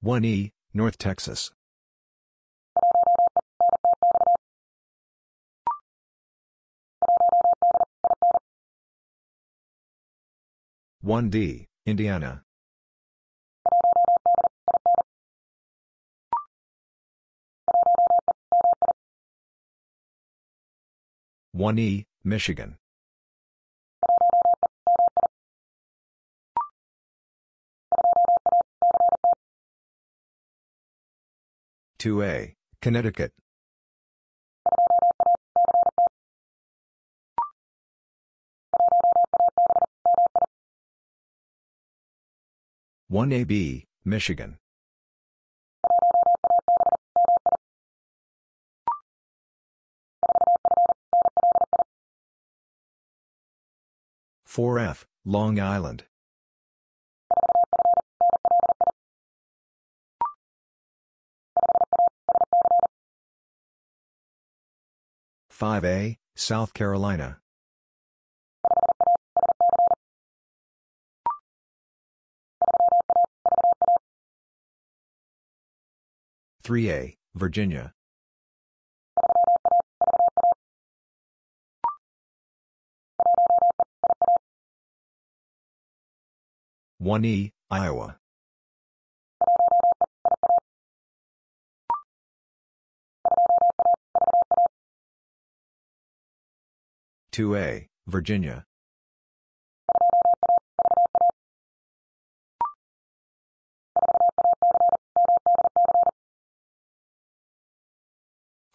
One E, North Texas. One D, Indiana. One E, Michigan. 2A, Connecticut. One AB, Michigan. Four F, Long Island. 5A, South Carolina. Three A, Virginia. One E, Iowa. 2A, Virginia.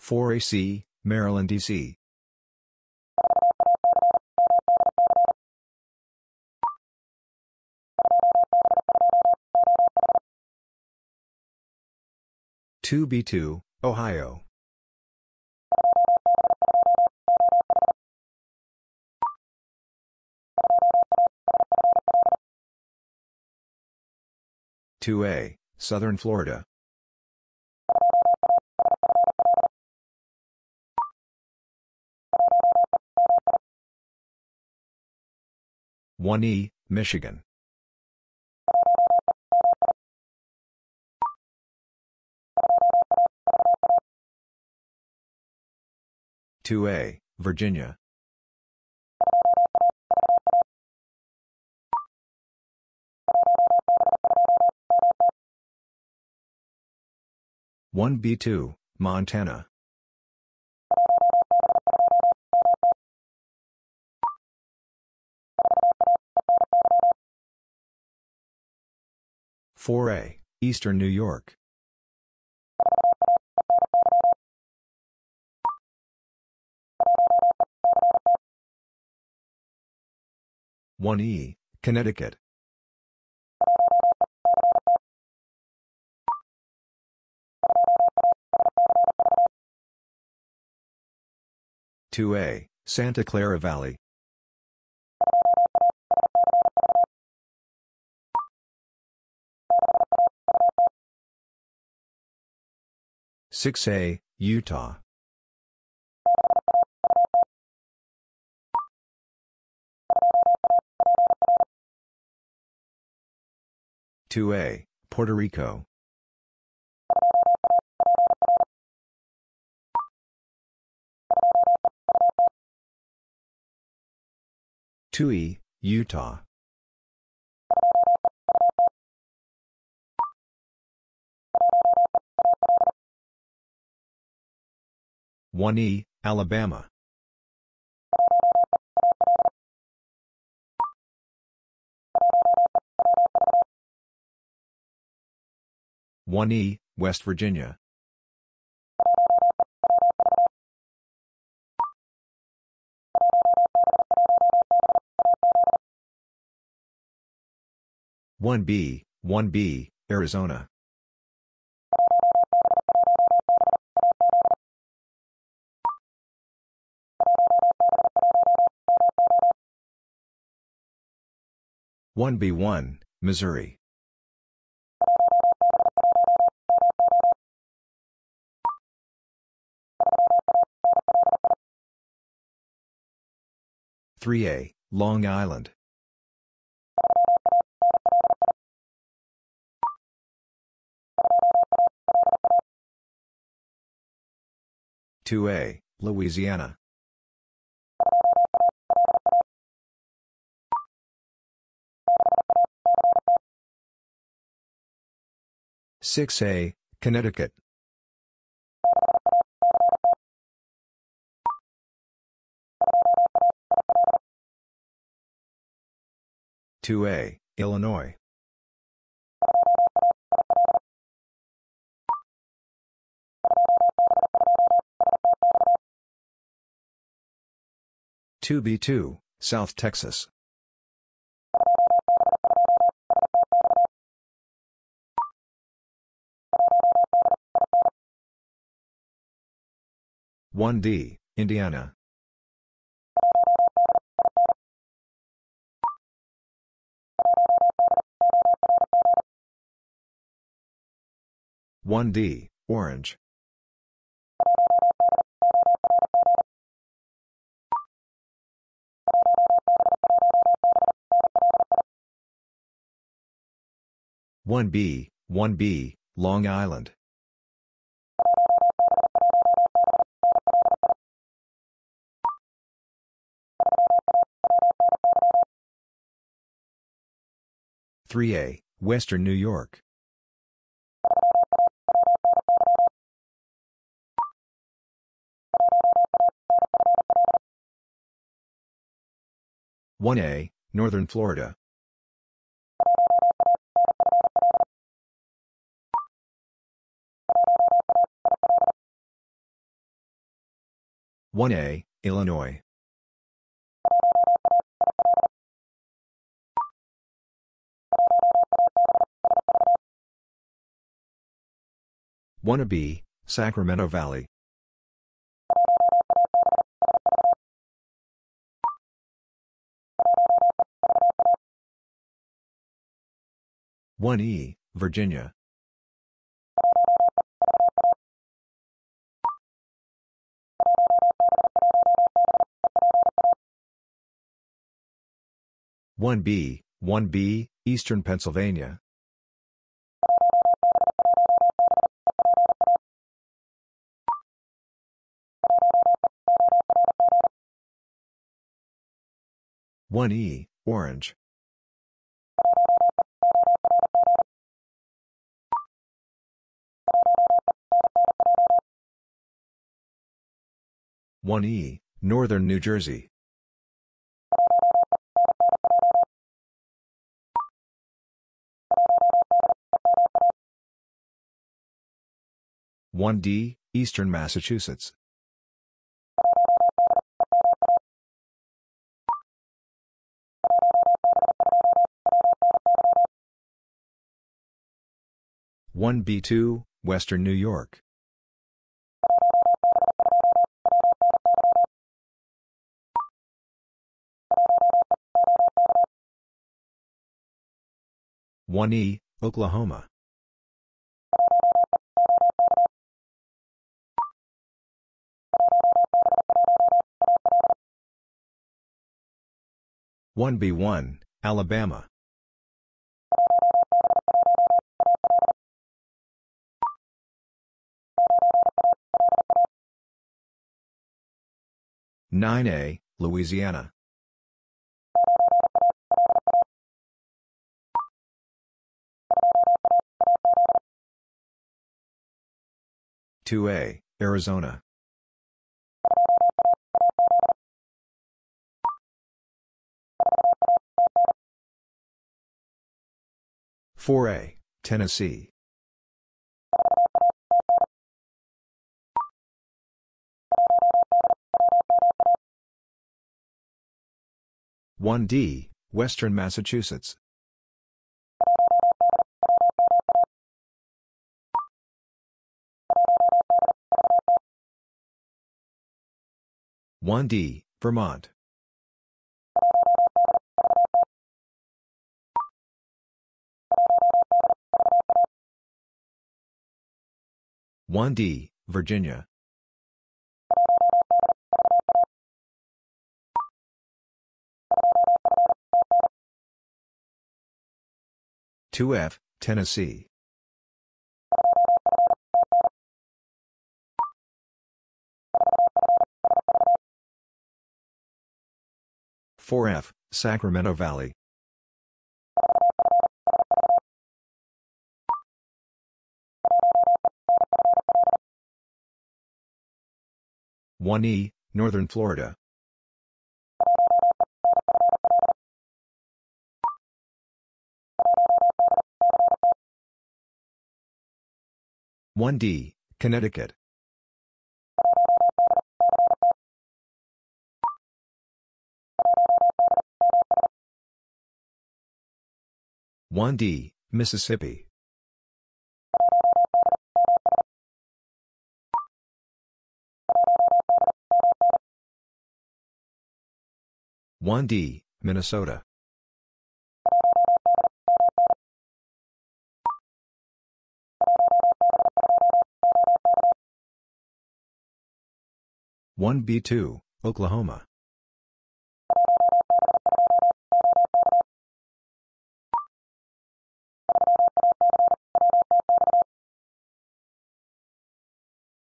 Four AC, Maryland, D.C. Two B two, Ohio. 2A, Southern Florida. One E, Michigan. Two A, Virginia. 1B2, Montana. Four A, Eastern New York. One E, Connecticut. 2A, Santa Clara Valley. Six A, Utah. Two A, Puerto Rico. 2E, Utah. One E, Alabama. One E, West Virginia. 1B, 1B, Arizona. One B 1B1, Missouri. Three A, Long Island. Two A, Louisiana. Six A, Connecticut. Two A, Illinois. Two B two, South Texas. One D, Indiana. One D, Orange. One B, one B, Long Island. Three A, Western New York. One A, Northern Florida. One A, Illinois. B, Sacramento Valley. One E, Virginia. One B, one B, Eastern Pennsylvania. One E, Orange. One E, Northern New Jersey. One D, Eastern Massachusetts. One B two, Western New York. One E, Oklahoma. One B one, Alabama. Nine A, Louisiana. Two A, Arizona. Four A, Tennessee. One D, Western Massachusetts. One D, Vermont. One D, Virginia. 2F, Tennessee. Four F, Sacramento Valley. One E, Northern Florida. One D, Connecticut. One D, Mississippi. One D, Minnesota. One B two, Oklahoma.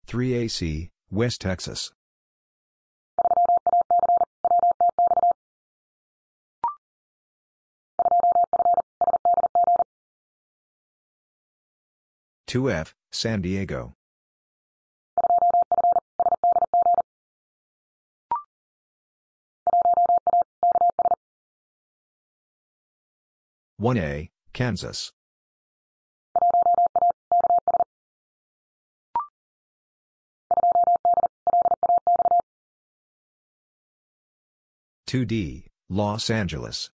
Three AC, West Texas. Two F, San Diego. One A, Kansas. Two D, Los Angeles.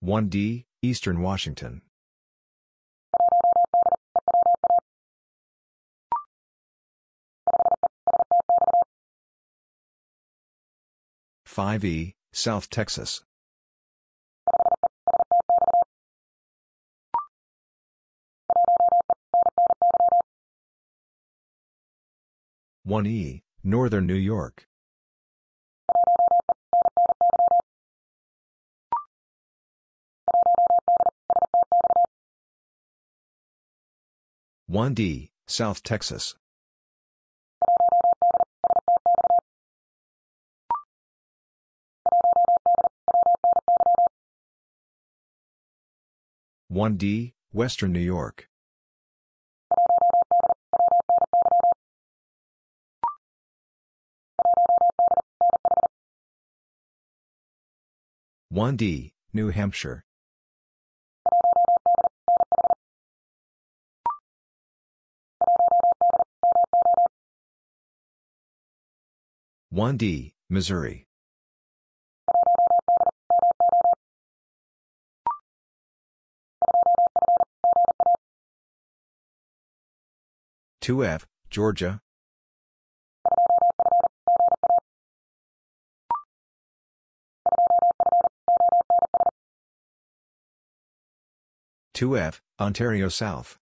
One D, Eastern Washington. Five E, South Texas. One E, Northern New York. One D, South Texas. One D, Western New York. One D, New Hampshire. One D, Missouri. Two F, Georgia. Two F, Ontario South.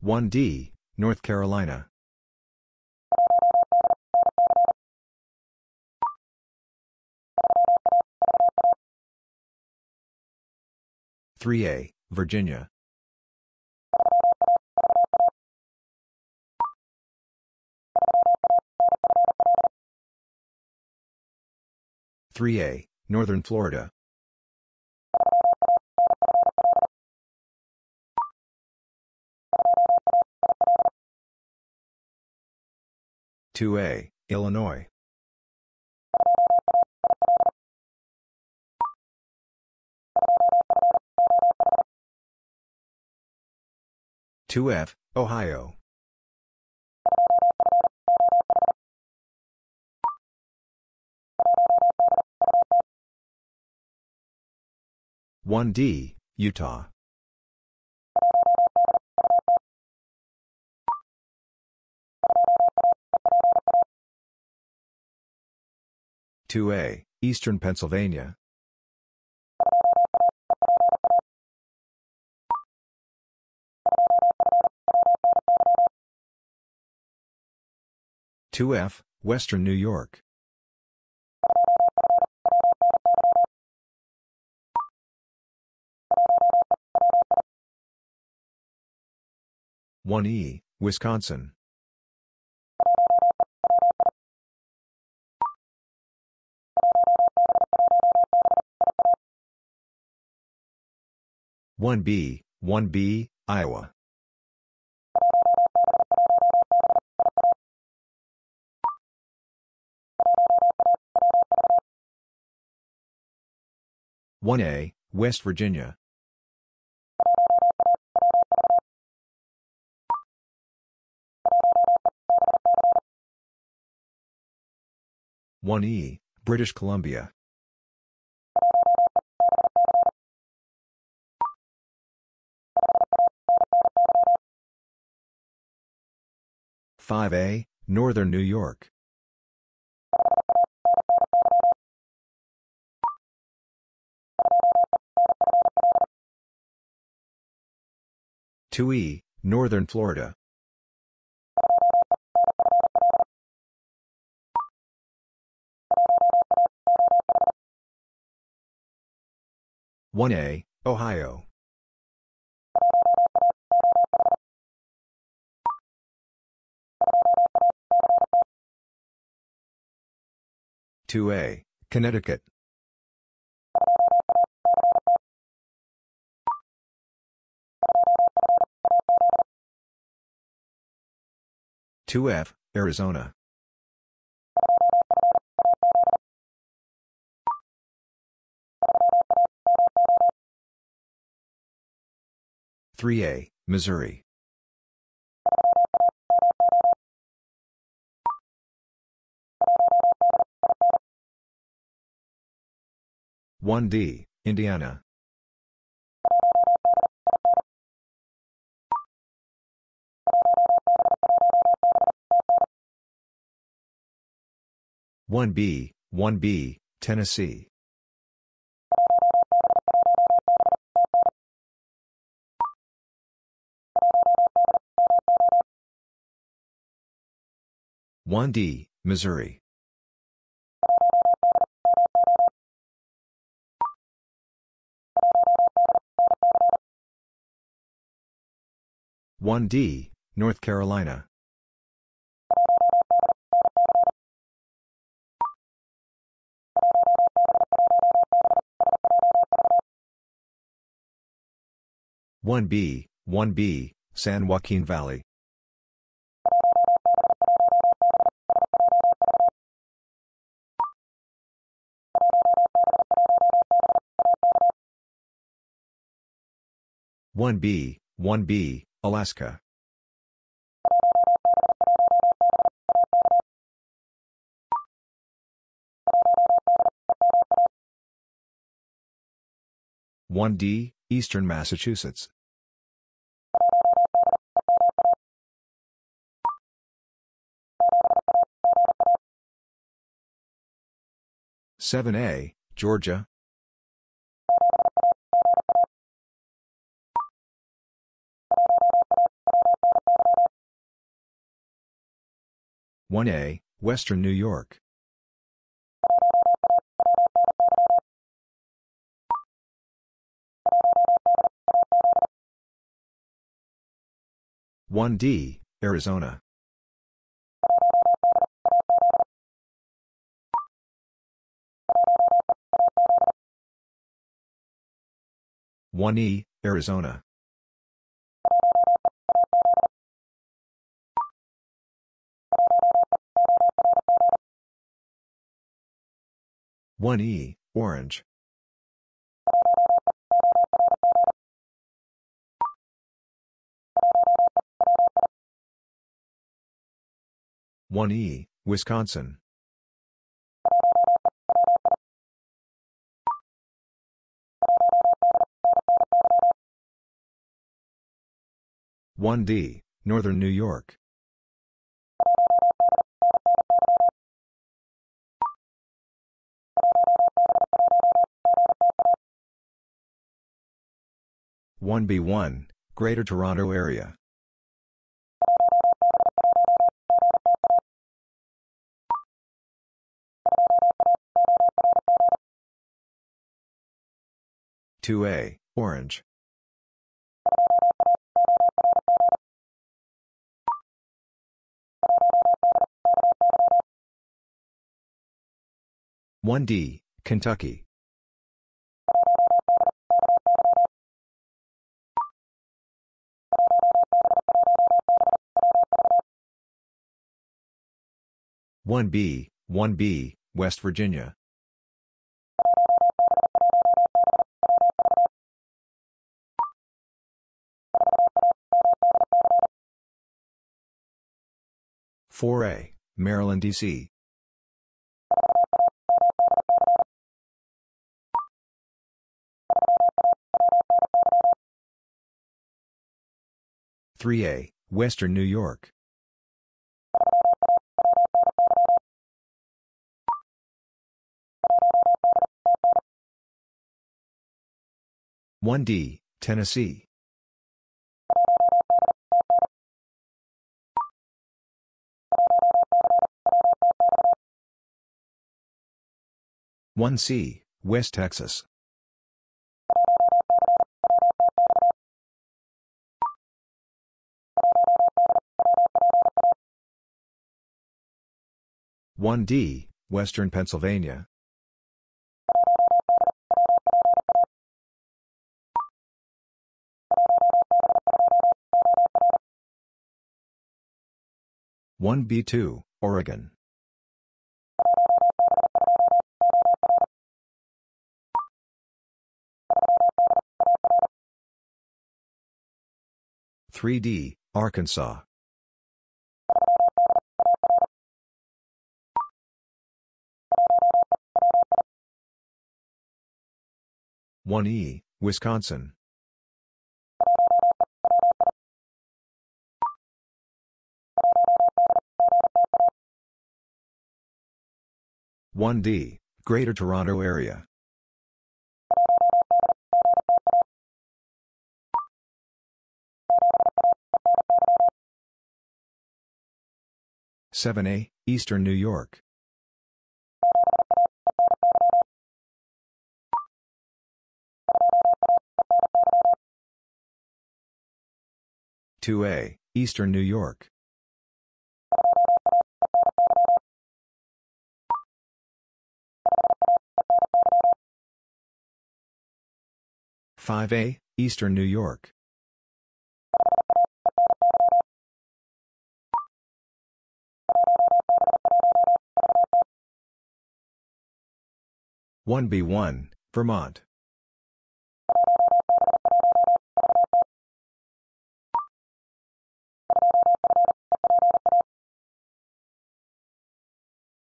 One D, North Carolina. Three A, Virginia. Three A, Northern Florida. Two A, Illinois. Two F, Ohio. One D, Utah. Two A, Eastern Pennsylvania. 2F, Western New York. One E, Wisconsin. One B, one B, Iowa. One A, West Virginia. One E, British Columbia. Five A, Northern New York. Two E, Northern Florida. One A, Ohio. Two A, Connecticut. Two F, Arizona. Three A, Missouri. One D, Indiana. One B, one B, Tennessee. One D, Missouri. One D, North Carolina. One B, one B, San Joaquin Valley. One B, one B, Alaska. One D, Eastern Massachusetts. Seven A, Georgia. One A, Western New York. One D, Arizona. One E, Arizona. One E, Orange. One E, Wisconsin. One D, Northern New York. One B one, Greater Toronto Area. 2A, Orange. One D, Kentucky. One B, one B, West Virginia. Four A, Maryland, D.C. Three A, Western New York. One D, Tennessee. One C, West Texas. One D, Western Pennsylvania. One B two, Oregon. Three D, Arkansas. One E, Wisconsin. One D, Greater Toronto Area. Seven A, Eastern New York. Two A, Eastern New York. Five A, Eastern New York. One B one, Vermont.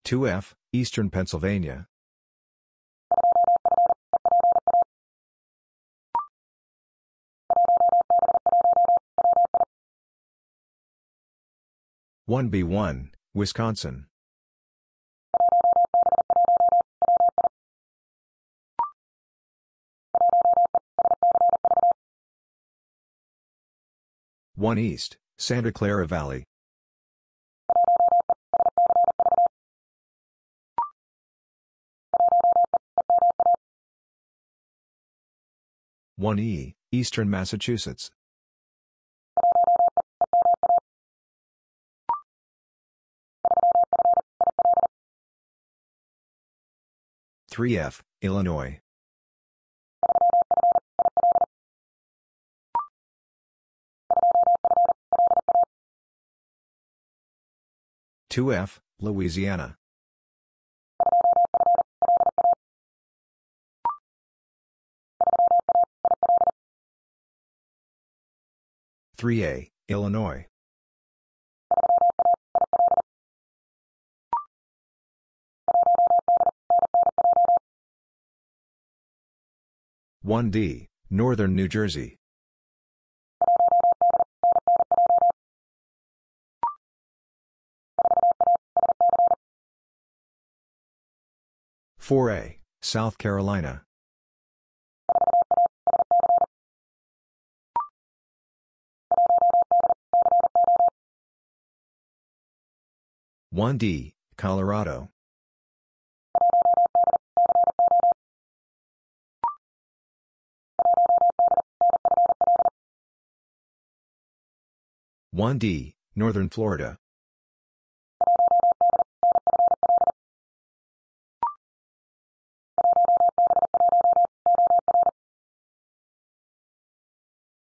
Two F, Eastern Pennsylvania. One B one, Wisconsin. One East, Santa Clara Valley. One E, Eastern Massachusetts. Three F, Illinois. Two F, Louisiana. Three A, Illinois. One D, Northern New Jersey. 4A, South Carolina. One D, Colorado. One D, Northern Florida.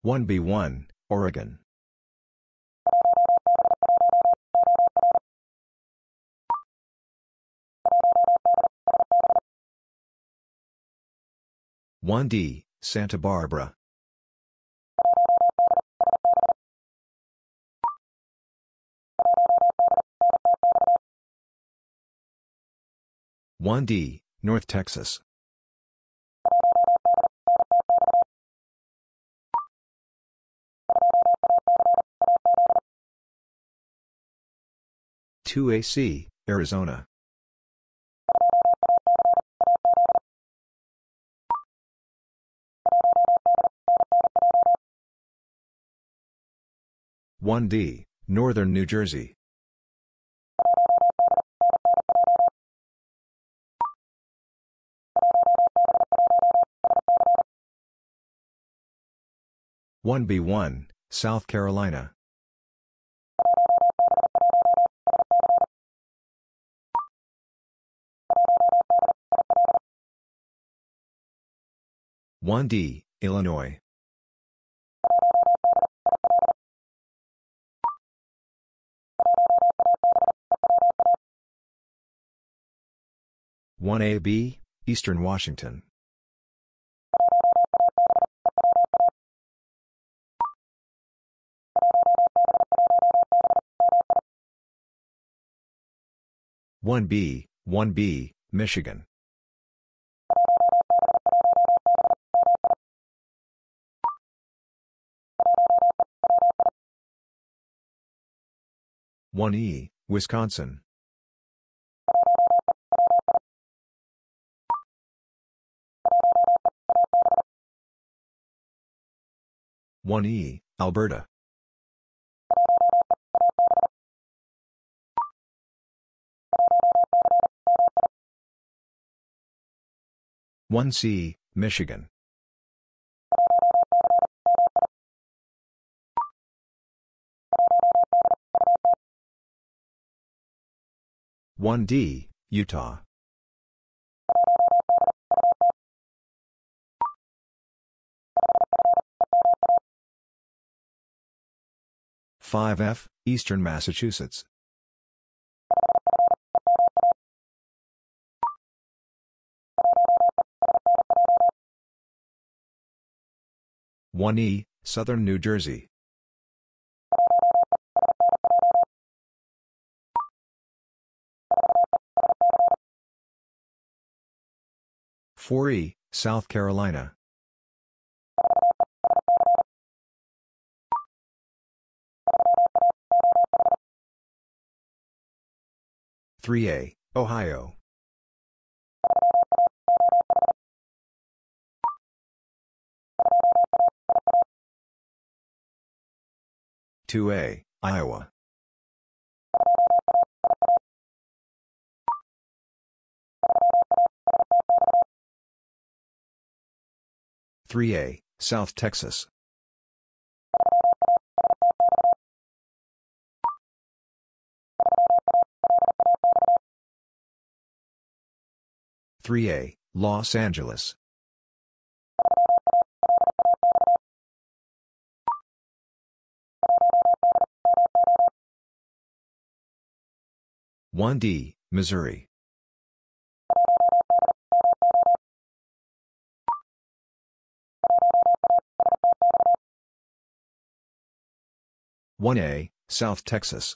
One B one, Oregon. One D, Santa Barbara. One D, North Texas. Two AC, Arizona. One D, Northern New Jersey. One B one, South Carolina. One D, Illinois. One AB, Eastern Washington. One B, one B, Michigan. One E, Wisconsin. One E, Alberta. One C, Michigan. One D, Utah. Five F, Eastern Massachusetts. One E, Southern New Jersey. Four E, South Carolina. Three A, Ohio. Two A, Iowa. Three A, South Texas. Three A, Los Angeles. One D, Missouri. One A, South Texas.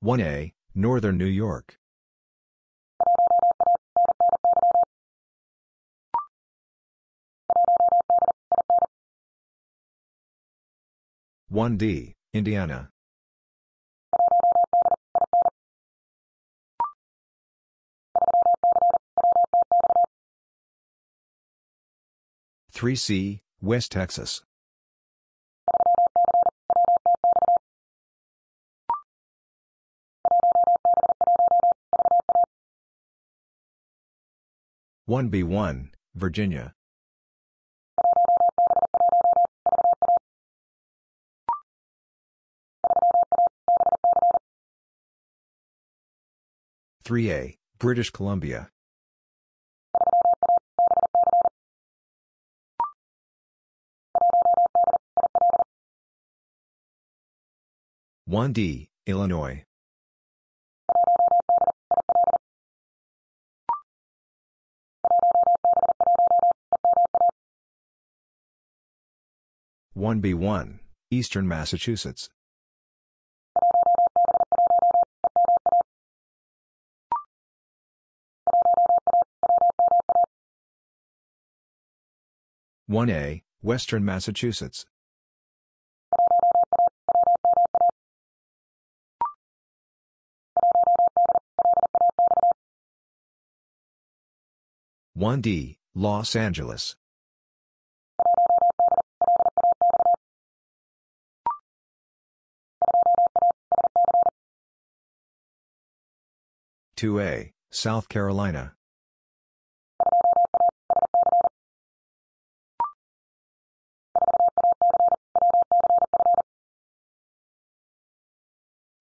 One A, Northern New York. One D, Indiana. Three C, West Texas. 1B1, Virginia. Three A, British Columbia. One D, Illinois. One B one, Eastern Massachusetts. One A, Western Massachusetts. One D, Los Angeles. Two A, South Carolina.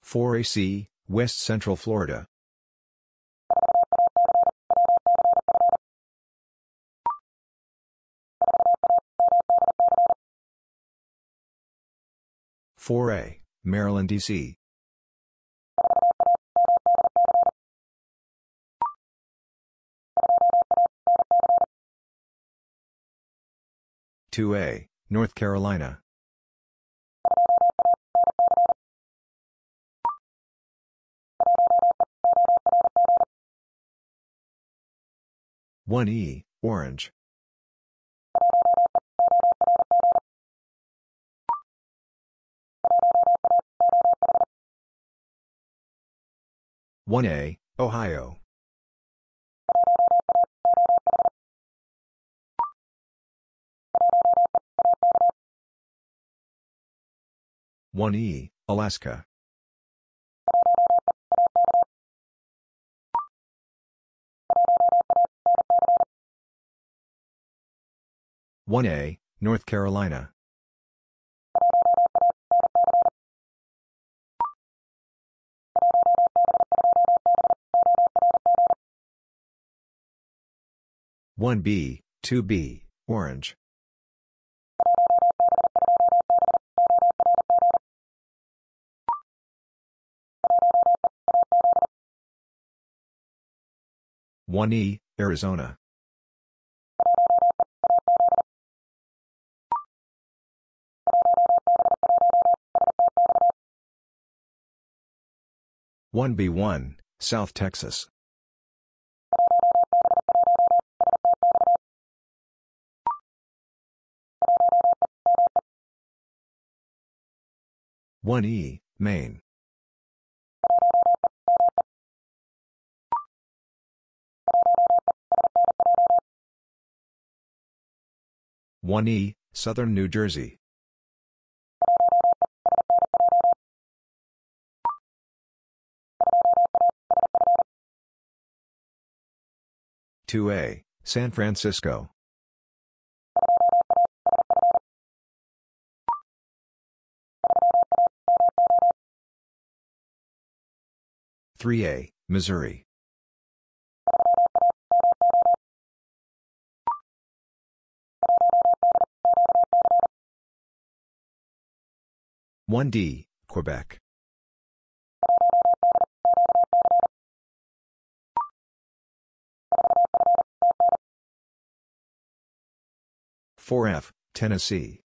Four AC, West Central Florida. Four A, Maryland, D.C. Two A, North Carolina. One E, Orange. One A, Ohio. One E, Alaska. One A, North Carolina. One B, two B, Orange. One E, Arizona. One B one, South Texas. One E, Maine. One E, Southern New Jersey. Two A, San Francisco. Three A, Missouri. One D, Quebec. Four F, Tennessee.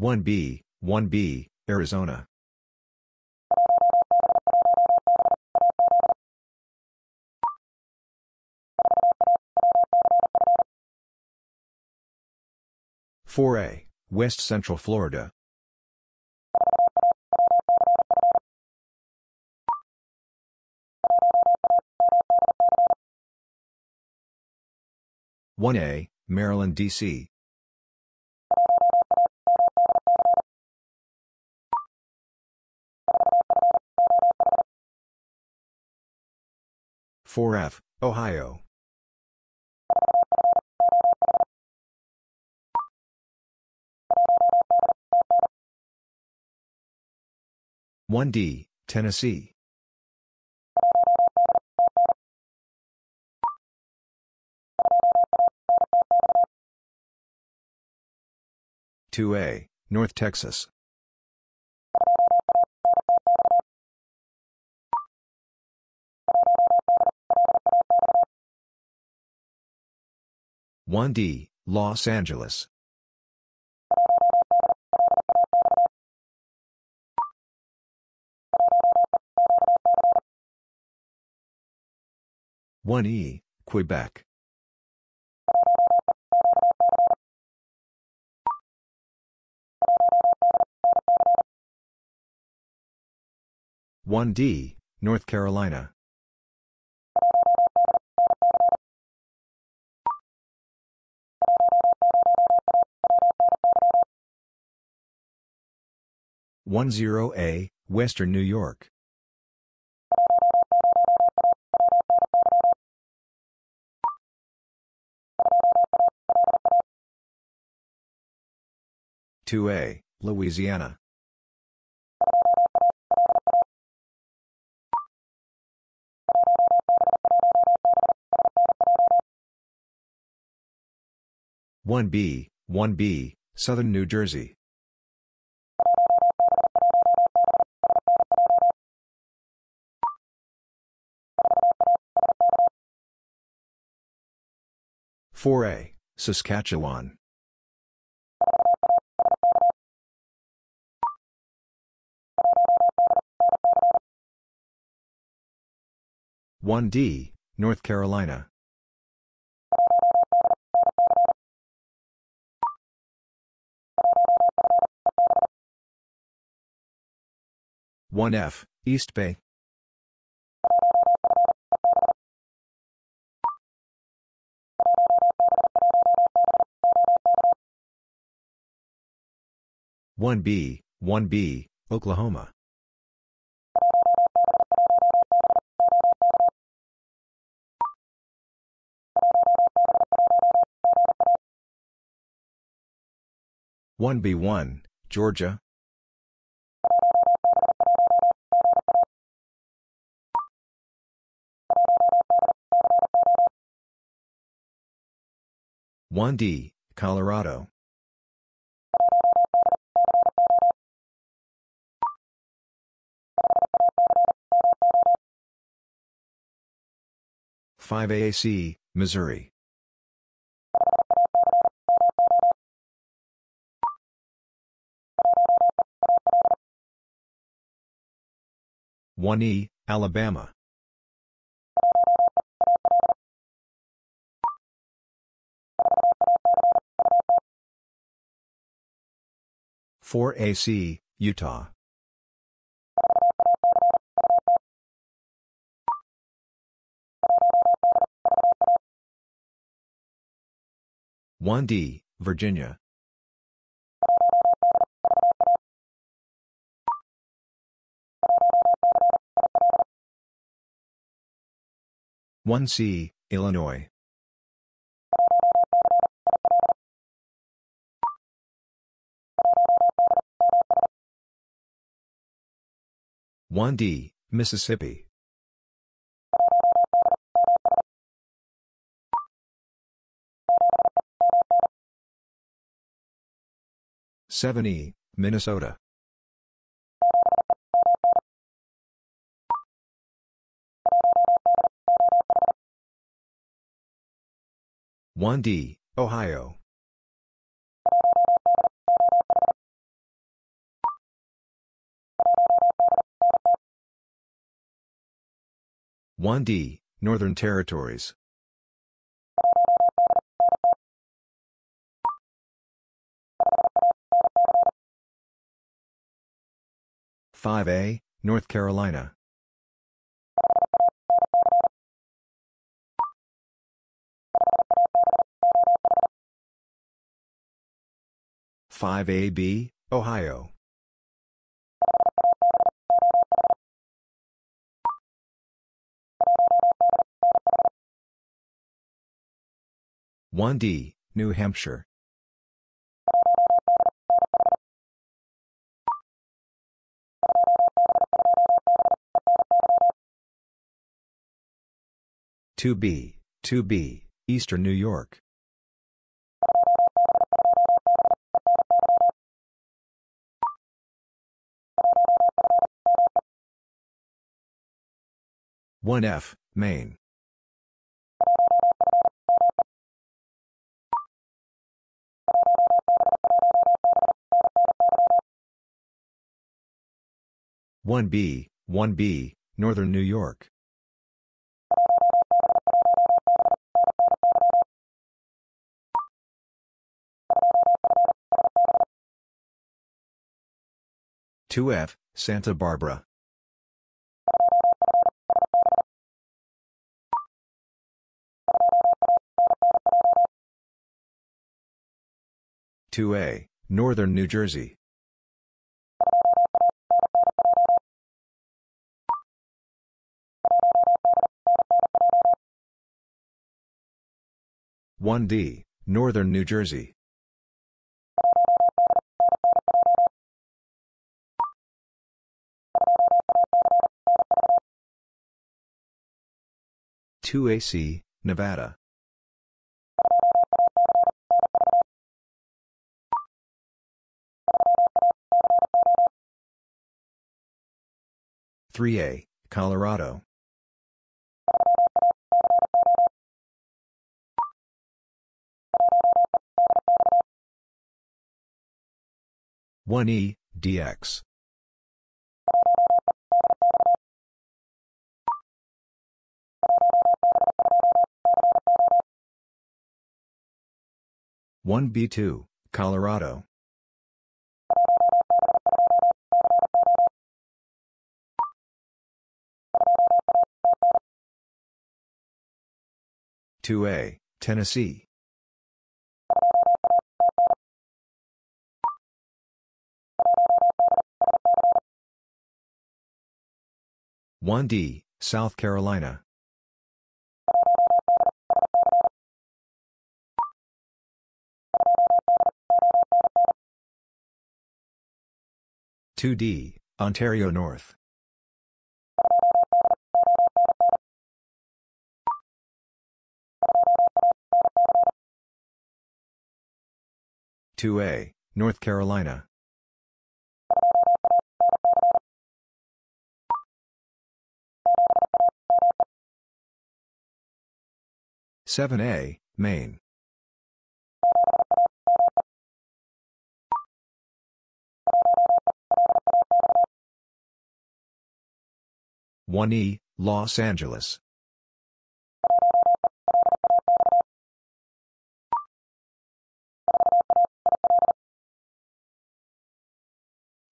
One B, one B, Arizona. Four A, West Central Florida. One A, Maryland, D.C. 4F, Ohio. 1D, Tennessee. 2A, North Texas. One D, Los Angeles. One E, Quebec. 1D, North Carolina. One zero A, Western New York. Two A, Louisiana. 1B, 1B, Southern New Jersey. Four A, Saskatchewan. One D, North Carolina. 1F, East Bay. One B, one B, Oklahoma. One B one, Georgia. 1D, Colorado. Five AAC, Missouri. One E, Alabama. 4AC, Utah. One D, Virginia. One C, Illinois. 1D, Mississippi. Seven E, Minnesota. One D, Ohio. 1D, Northern Territories. 5A, North Carolina. Five AB, Ohio. One D, New Hampshire. Two B, two B, Eastern New York. One F, Maine. One B, one B, Northern New York. Two F, Santa Barbara. Two A, Northern New Jersey. 1D, Northern New Jersey. Two AC, Nevada. Three A, Colorado. 1E, dx. One B two, Colorado. Two A, Tennessee. 1D, South Carolina. Two D, Ontario North. Two A, North Carolina. 7A, Maine. One E, Los Angeles.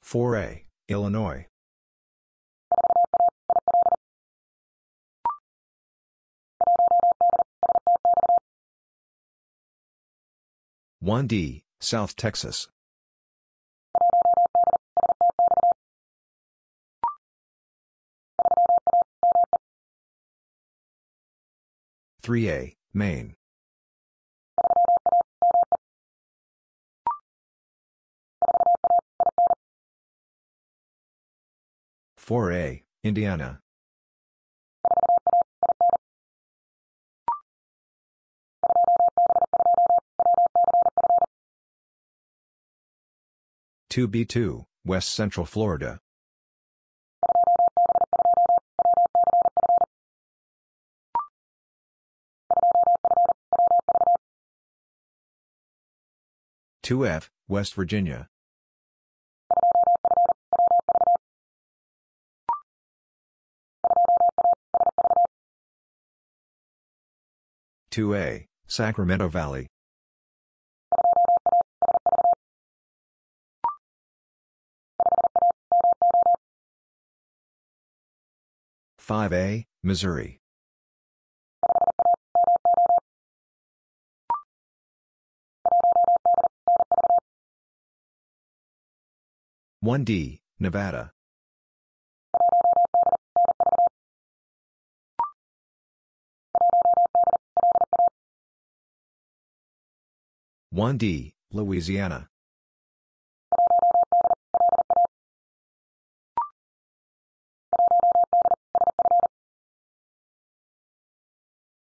Four A, Illinois. 1D, South Texas. Three A, Maine. Four A, Indiana. 2B2, West Central Florida. Two F, West Virginia. Two A, Sacramento Valley. 5A, Missouri. One D, Nevada. 1D, Louisiana.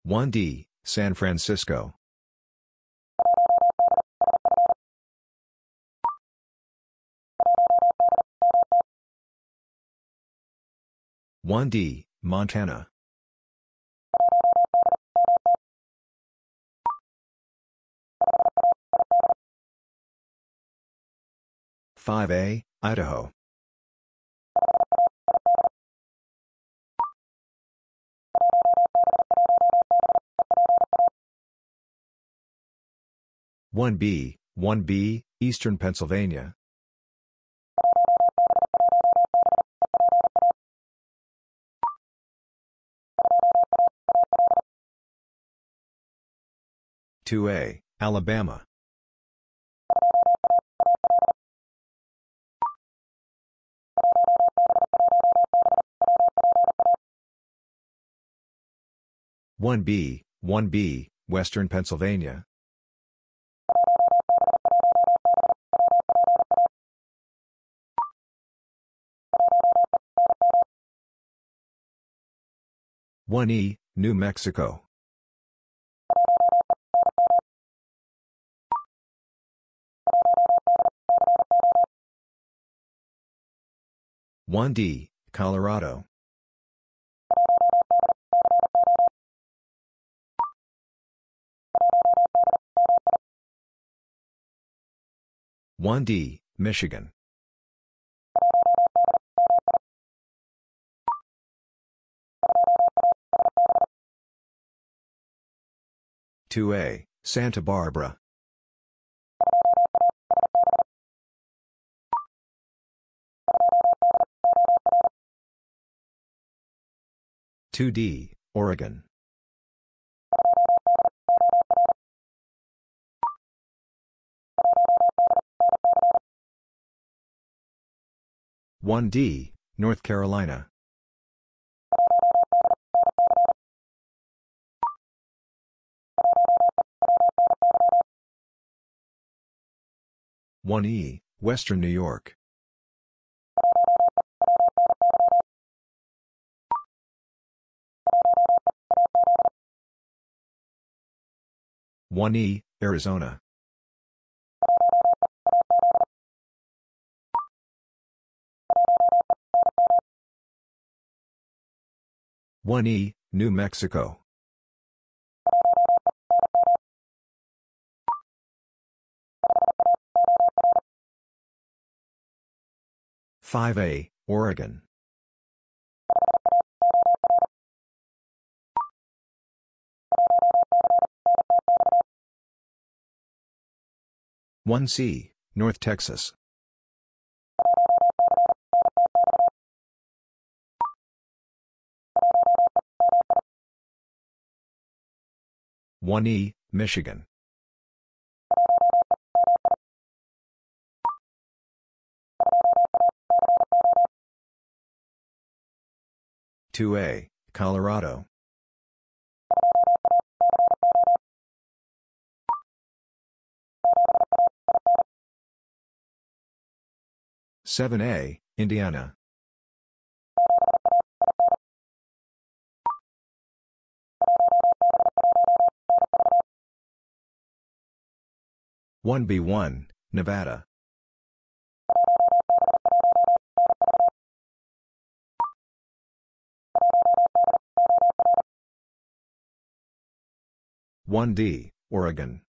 One D, San Francisco. One D, Montana. Five A, Idaho. One B, one B, Eastern Pennsylvania. Two A, Alabama. One B, one B, Western Pennsylvania. One E, New Mexico. One D, Colorado. One D, Michigan. Two A, Santa Barbara. Two D, Oregon. One D, North Carolina. One E, Western New York. One E, Arizona. One E, New Mexico. Five A, Oregon. One C, North Texas. One E, Michigan. Two A, Colorado. Seven A, Indiana. One B one, Nevada. One D, Oregon.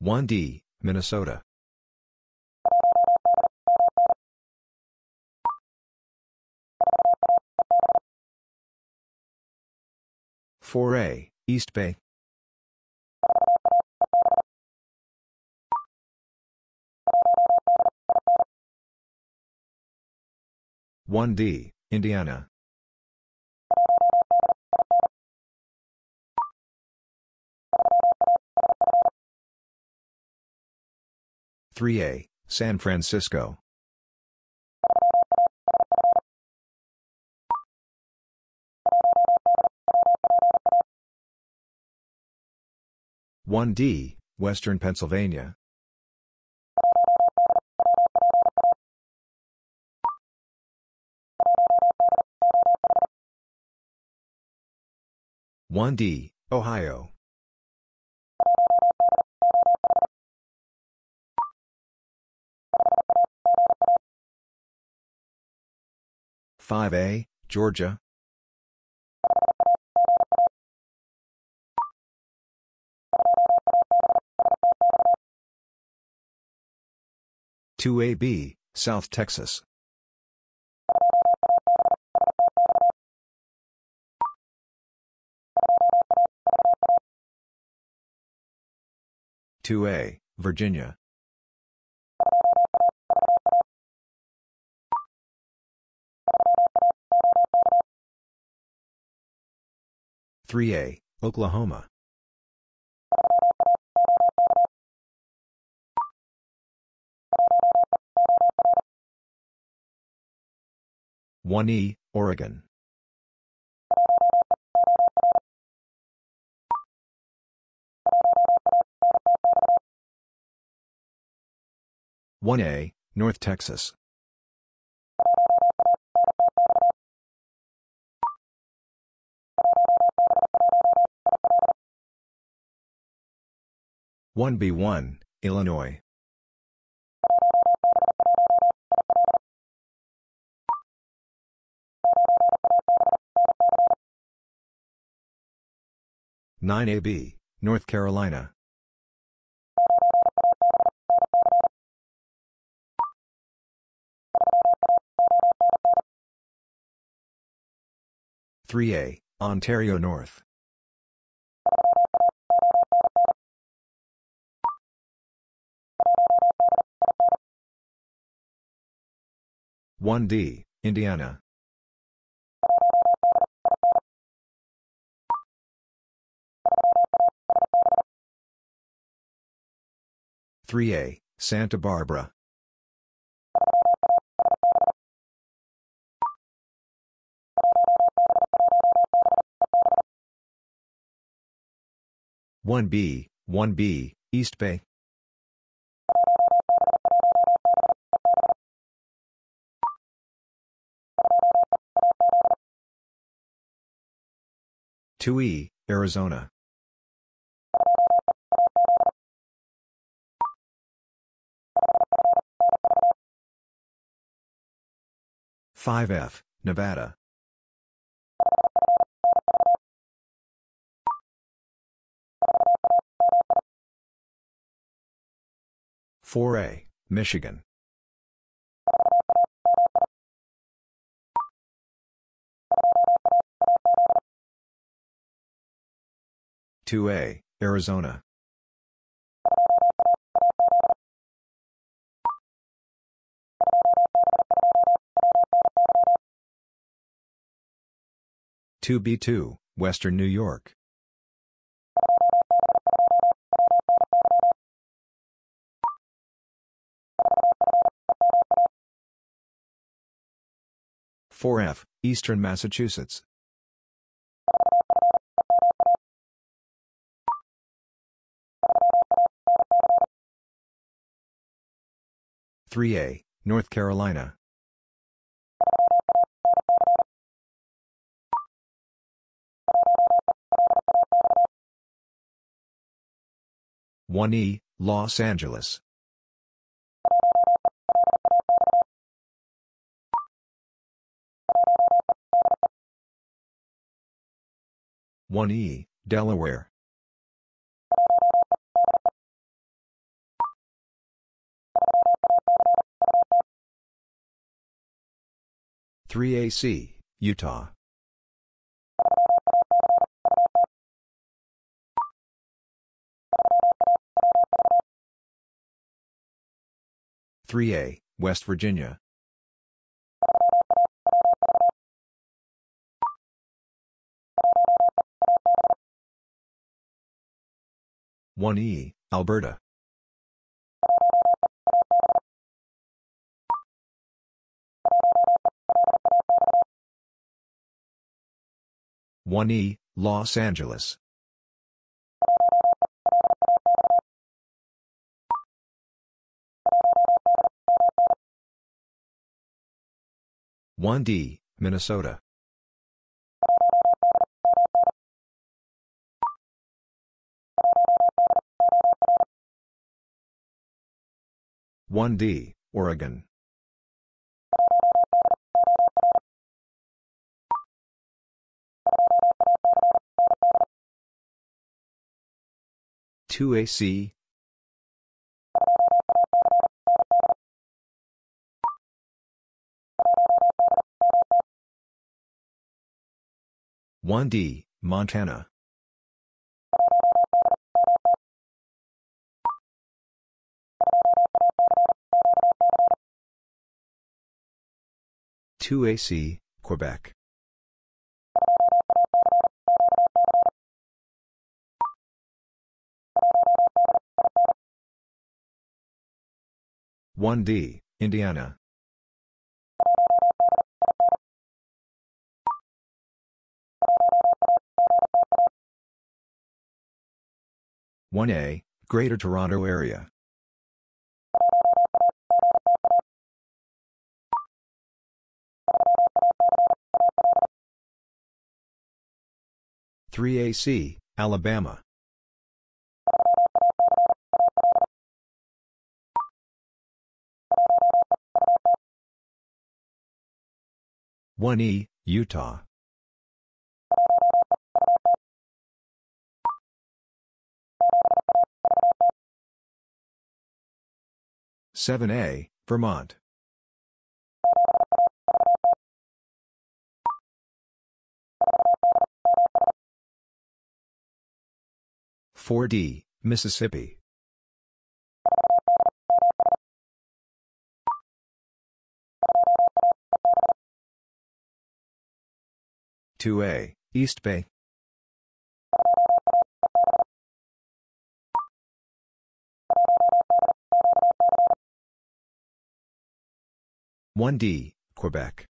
One D, Minnesota. Four A, East Bay. One D, Indiana. 3A, San Francisco. One D, Western Pennsylvania. One D, Ohio. Five A, Georgia. 2AB, South Texas. Two A, Virginia. Three A, Oklahoma. 1E, Oregon. One A, North Texas. One B one, Illinois. 9AB, North Carolina. Three A, Ontario North. One D, Indiana. 3A, Santa Barbara. One B, one B, East Bay. E, Arizona. 5F, Nevada. Four A, Michigan. Two A, Arizona. 2B2, Western New York. Four F, Eastern Massachusetts. Three A, North Carolina. 1E, Los Angeles. One E, Delaware. Three AC, Utah. 3A, West Virginia. One E, Alberta. 1E, Los Angeles. One D, Minnesota. One D, Oregon. Two AC, One D, Montana. Two AC, Quebec. One D, Indiana. One A, Greater Toronto Area. Three AC, Alabama. One E, Utah. Seven A, Vermont. Four D, Mississippi. Two A, East Bay. One D, Quebec.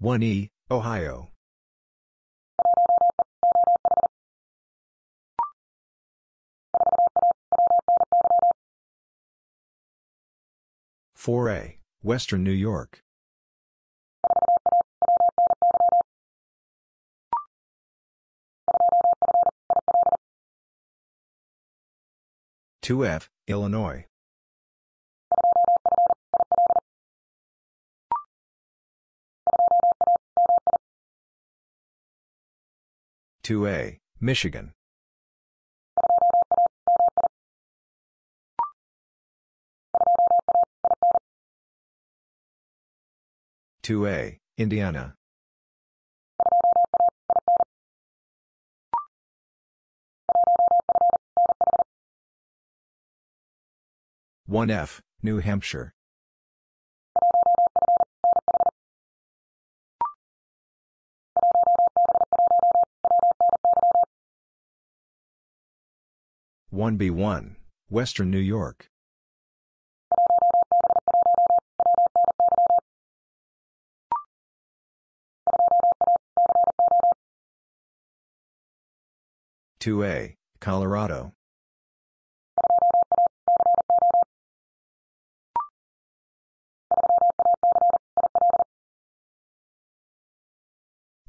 One E, Ohio. Four A, Western New York. Two F, Illinois. Two A, Michigan. Two A, Indiana. One F, New Hampshire. One B one, Western New York. Two A, Colorado.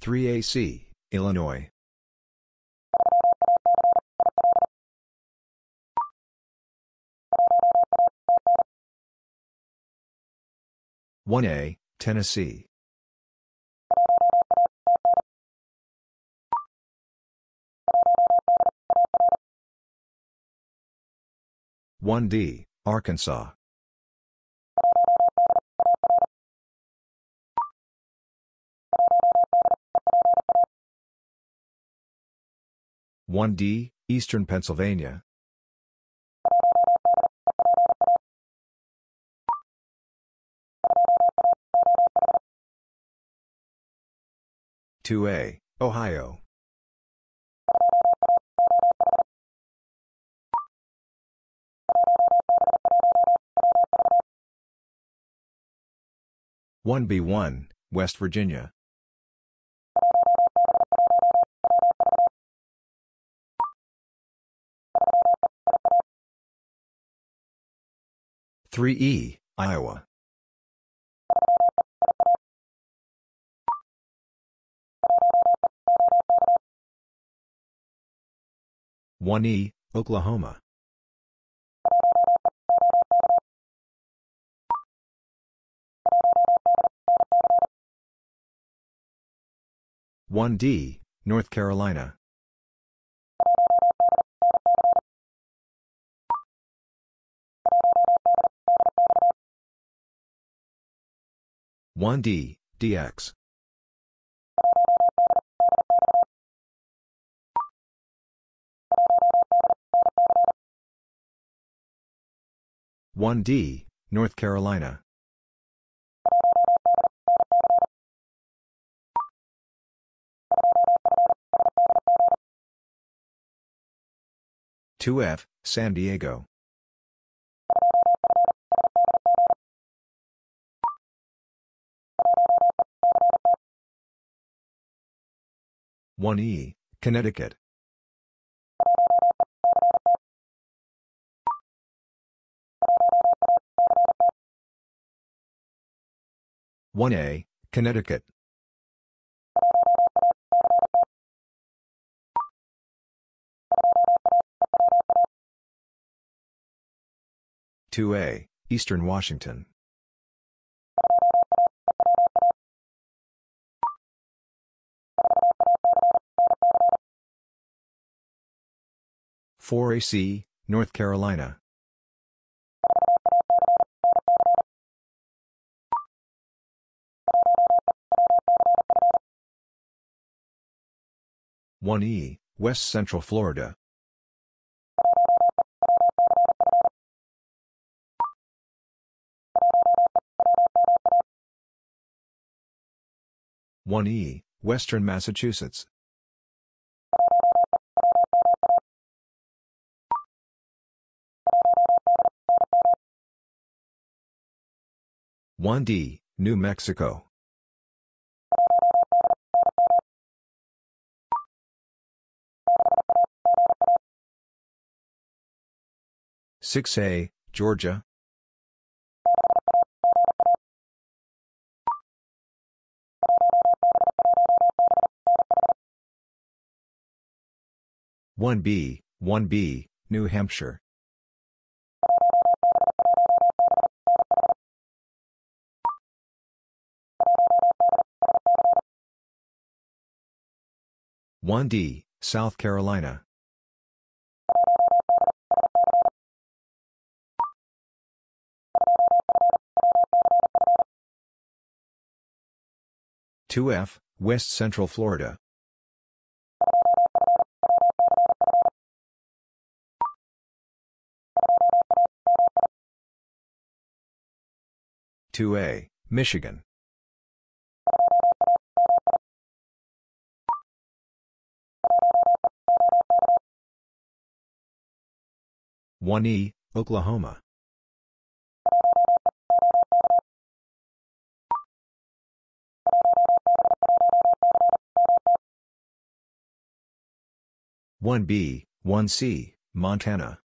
Three AC, Illinois. One A, Tennessee. One D, Arkansas. One D, Eastern Pennsylvania. Two A, Ohio. 1B1, West Virginia. Three E, Iowa. One E, Oklahoma. One D, North Carolina. One D, DX. One D, North Carolina. Two F, San Diego. One E, Connecticut. One A, Connecticut. Two A, Eastern Washington. Four AC, North Carolina. One E, West Central Florida. One E, Western Massachusetts. One D, New Mexico. Six A, Georgia. One B, one B, New Hampshire. One D, South Carolina. Two F, West Central Florida. Two A, Michigan. One E, Oklahoma. One B, one C, Montana.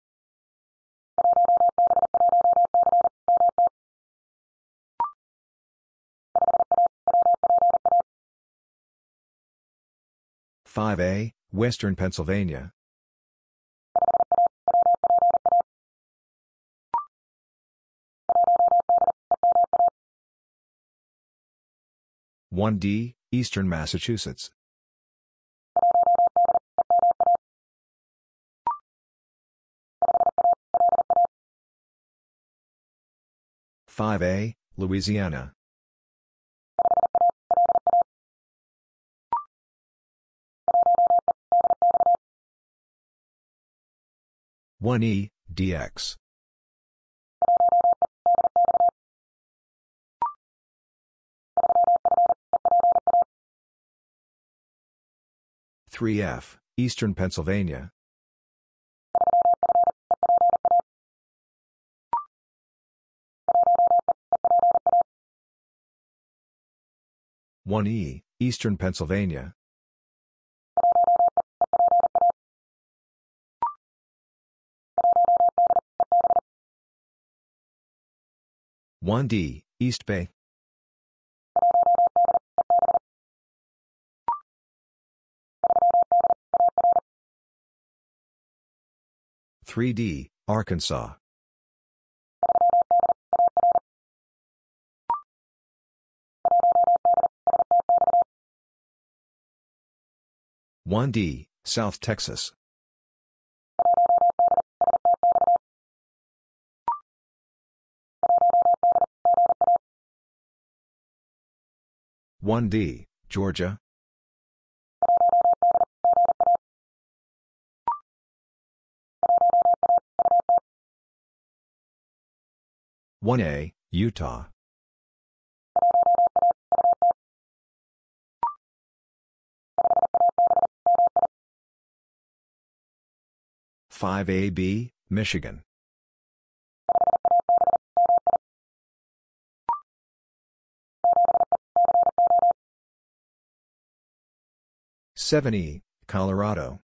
Five A, Western Pennsylvania. One D, Eastern Massachusetts. Five A, Louisiana. One E, DX. Three F, Eastern Pennsylvania. One E, Eastern Pennsylvania. 1D, East Bay. Three D, Arkansas. One D, South Texas. One D, Georgia. One A, Utah. Five AB, Michigan. Seven E, Colorado.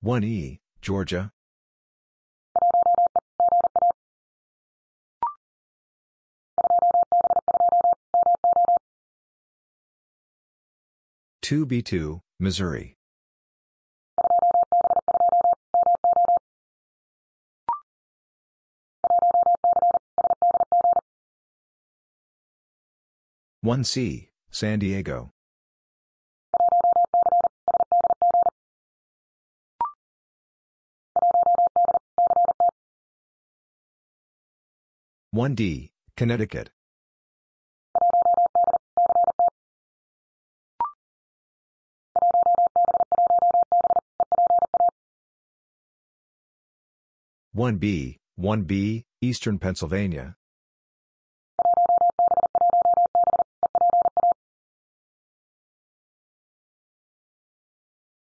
One E, Georgia. Two B two, Missouri. One C, San Diego. One D, Connecticut. One B, one B, Eastern Pennsylvania.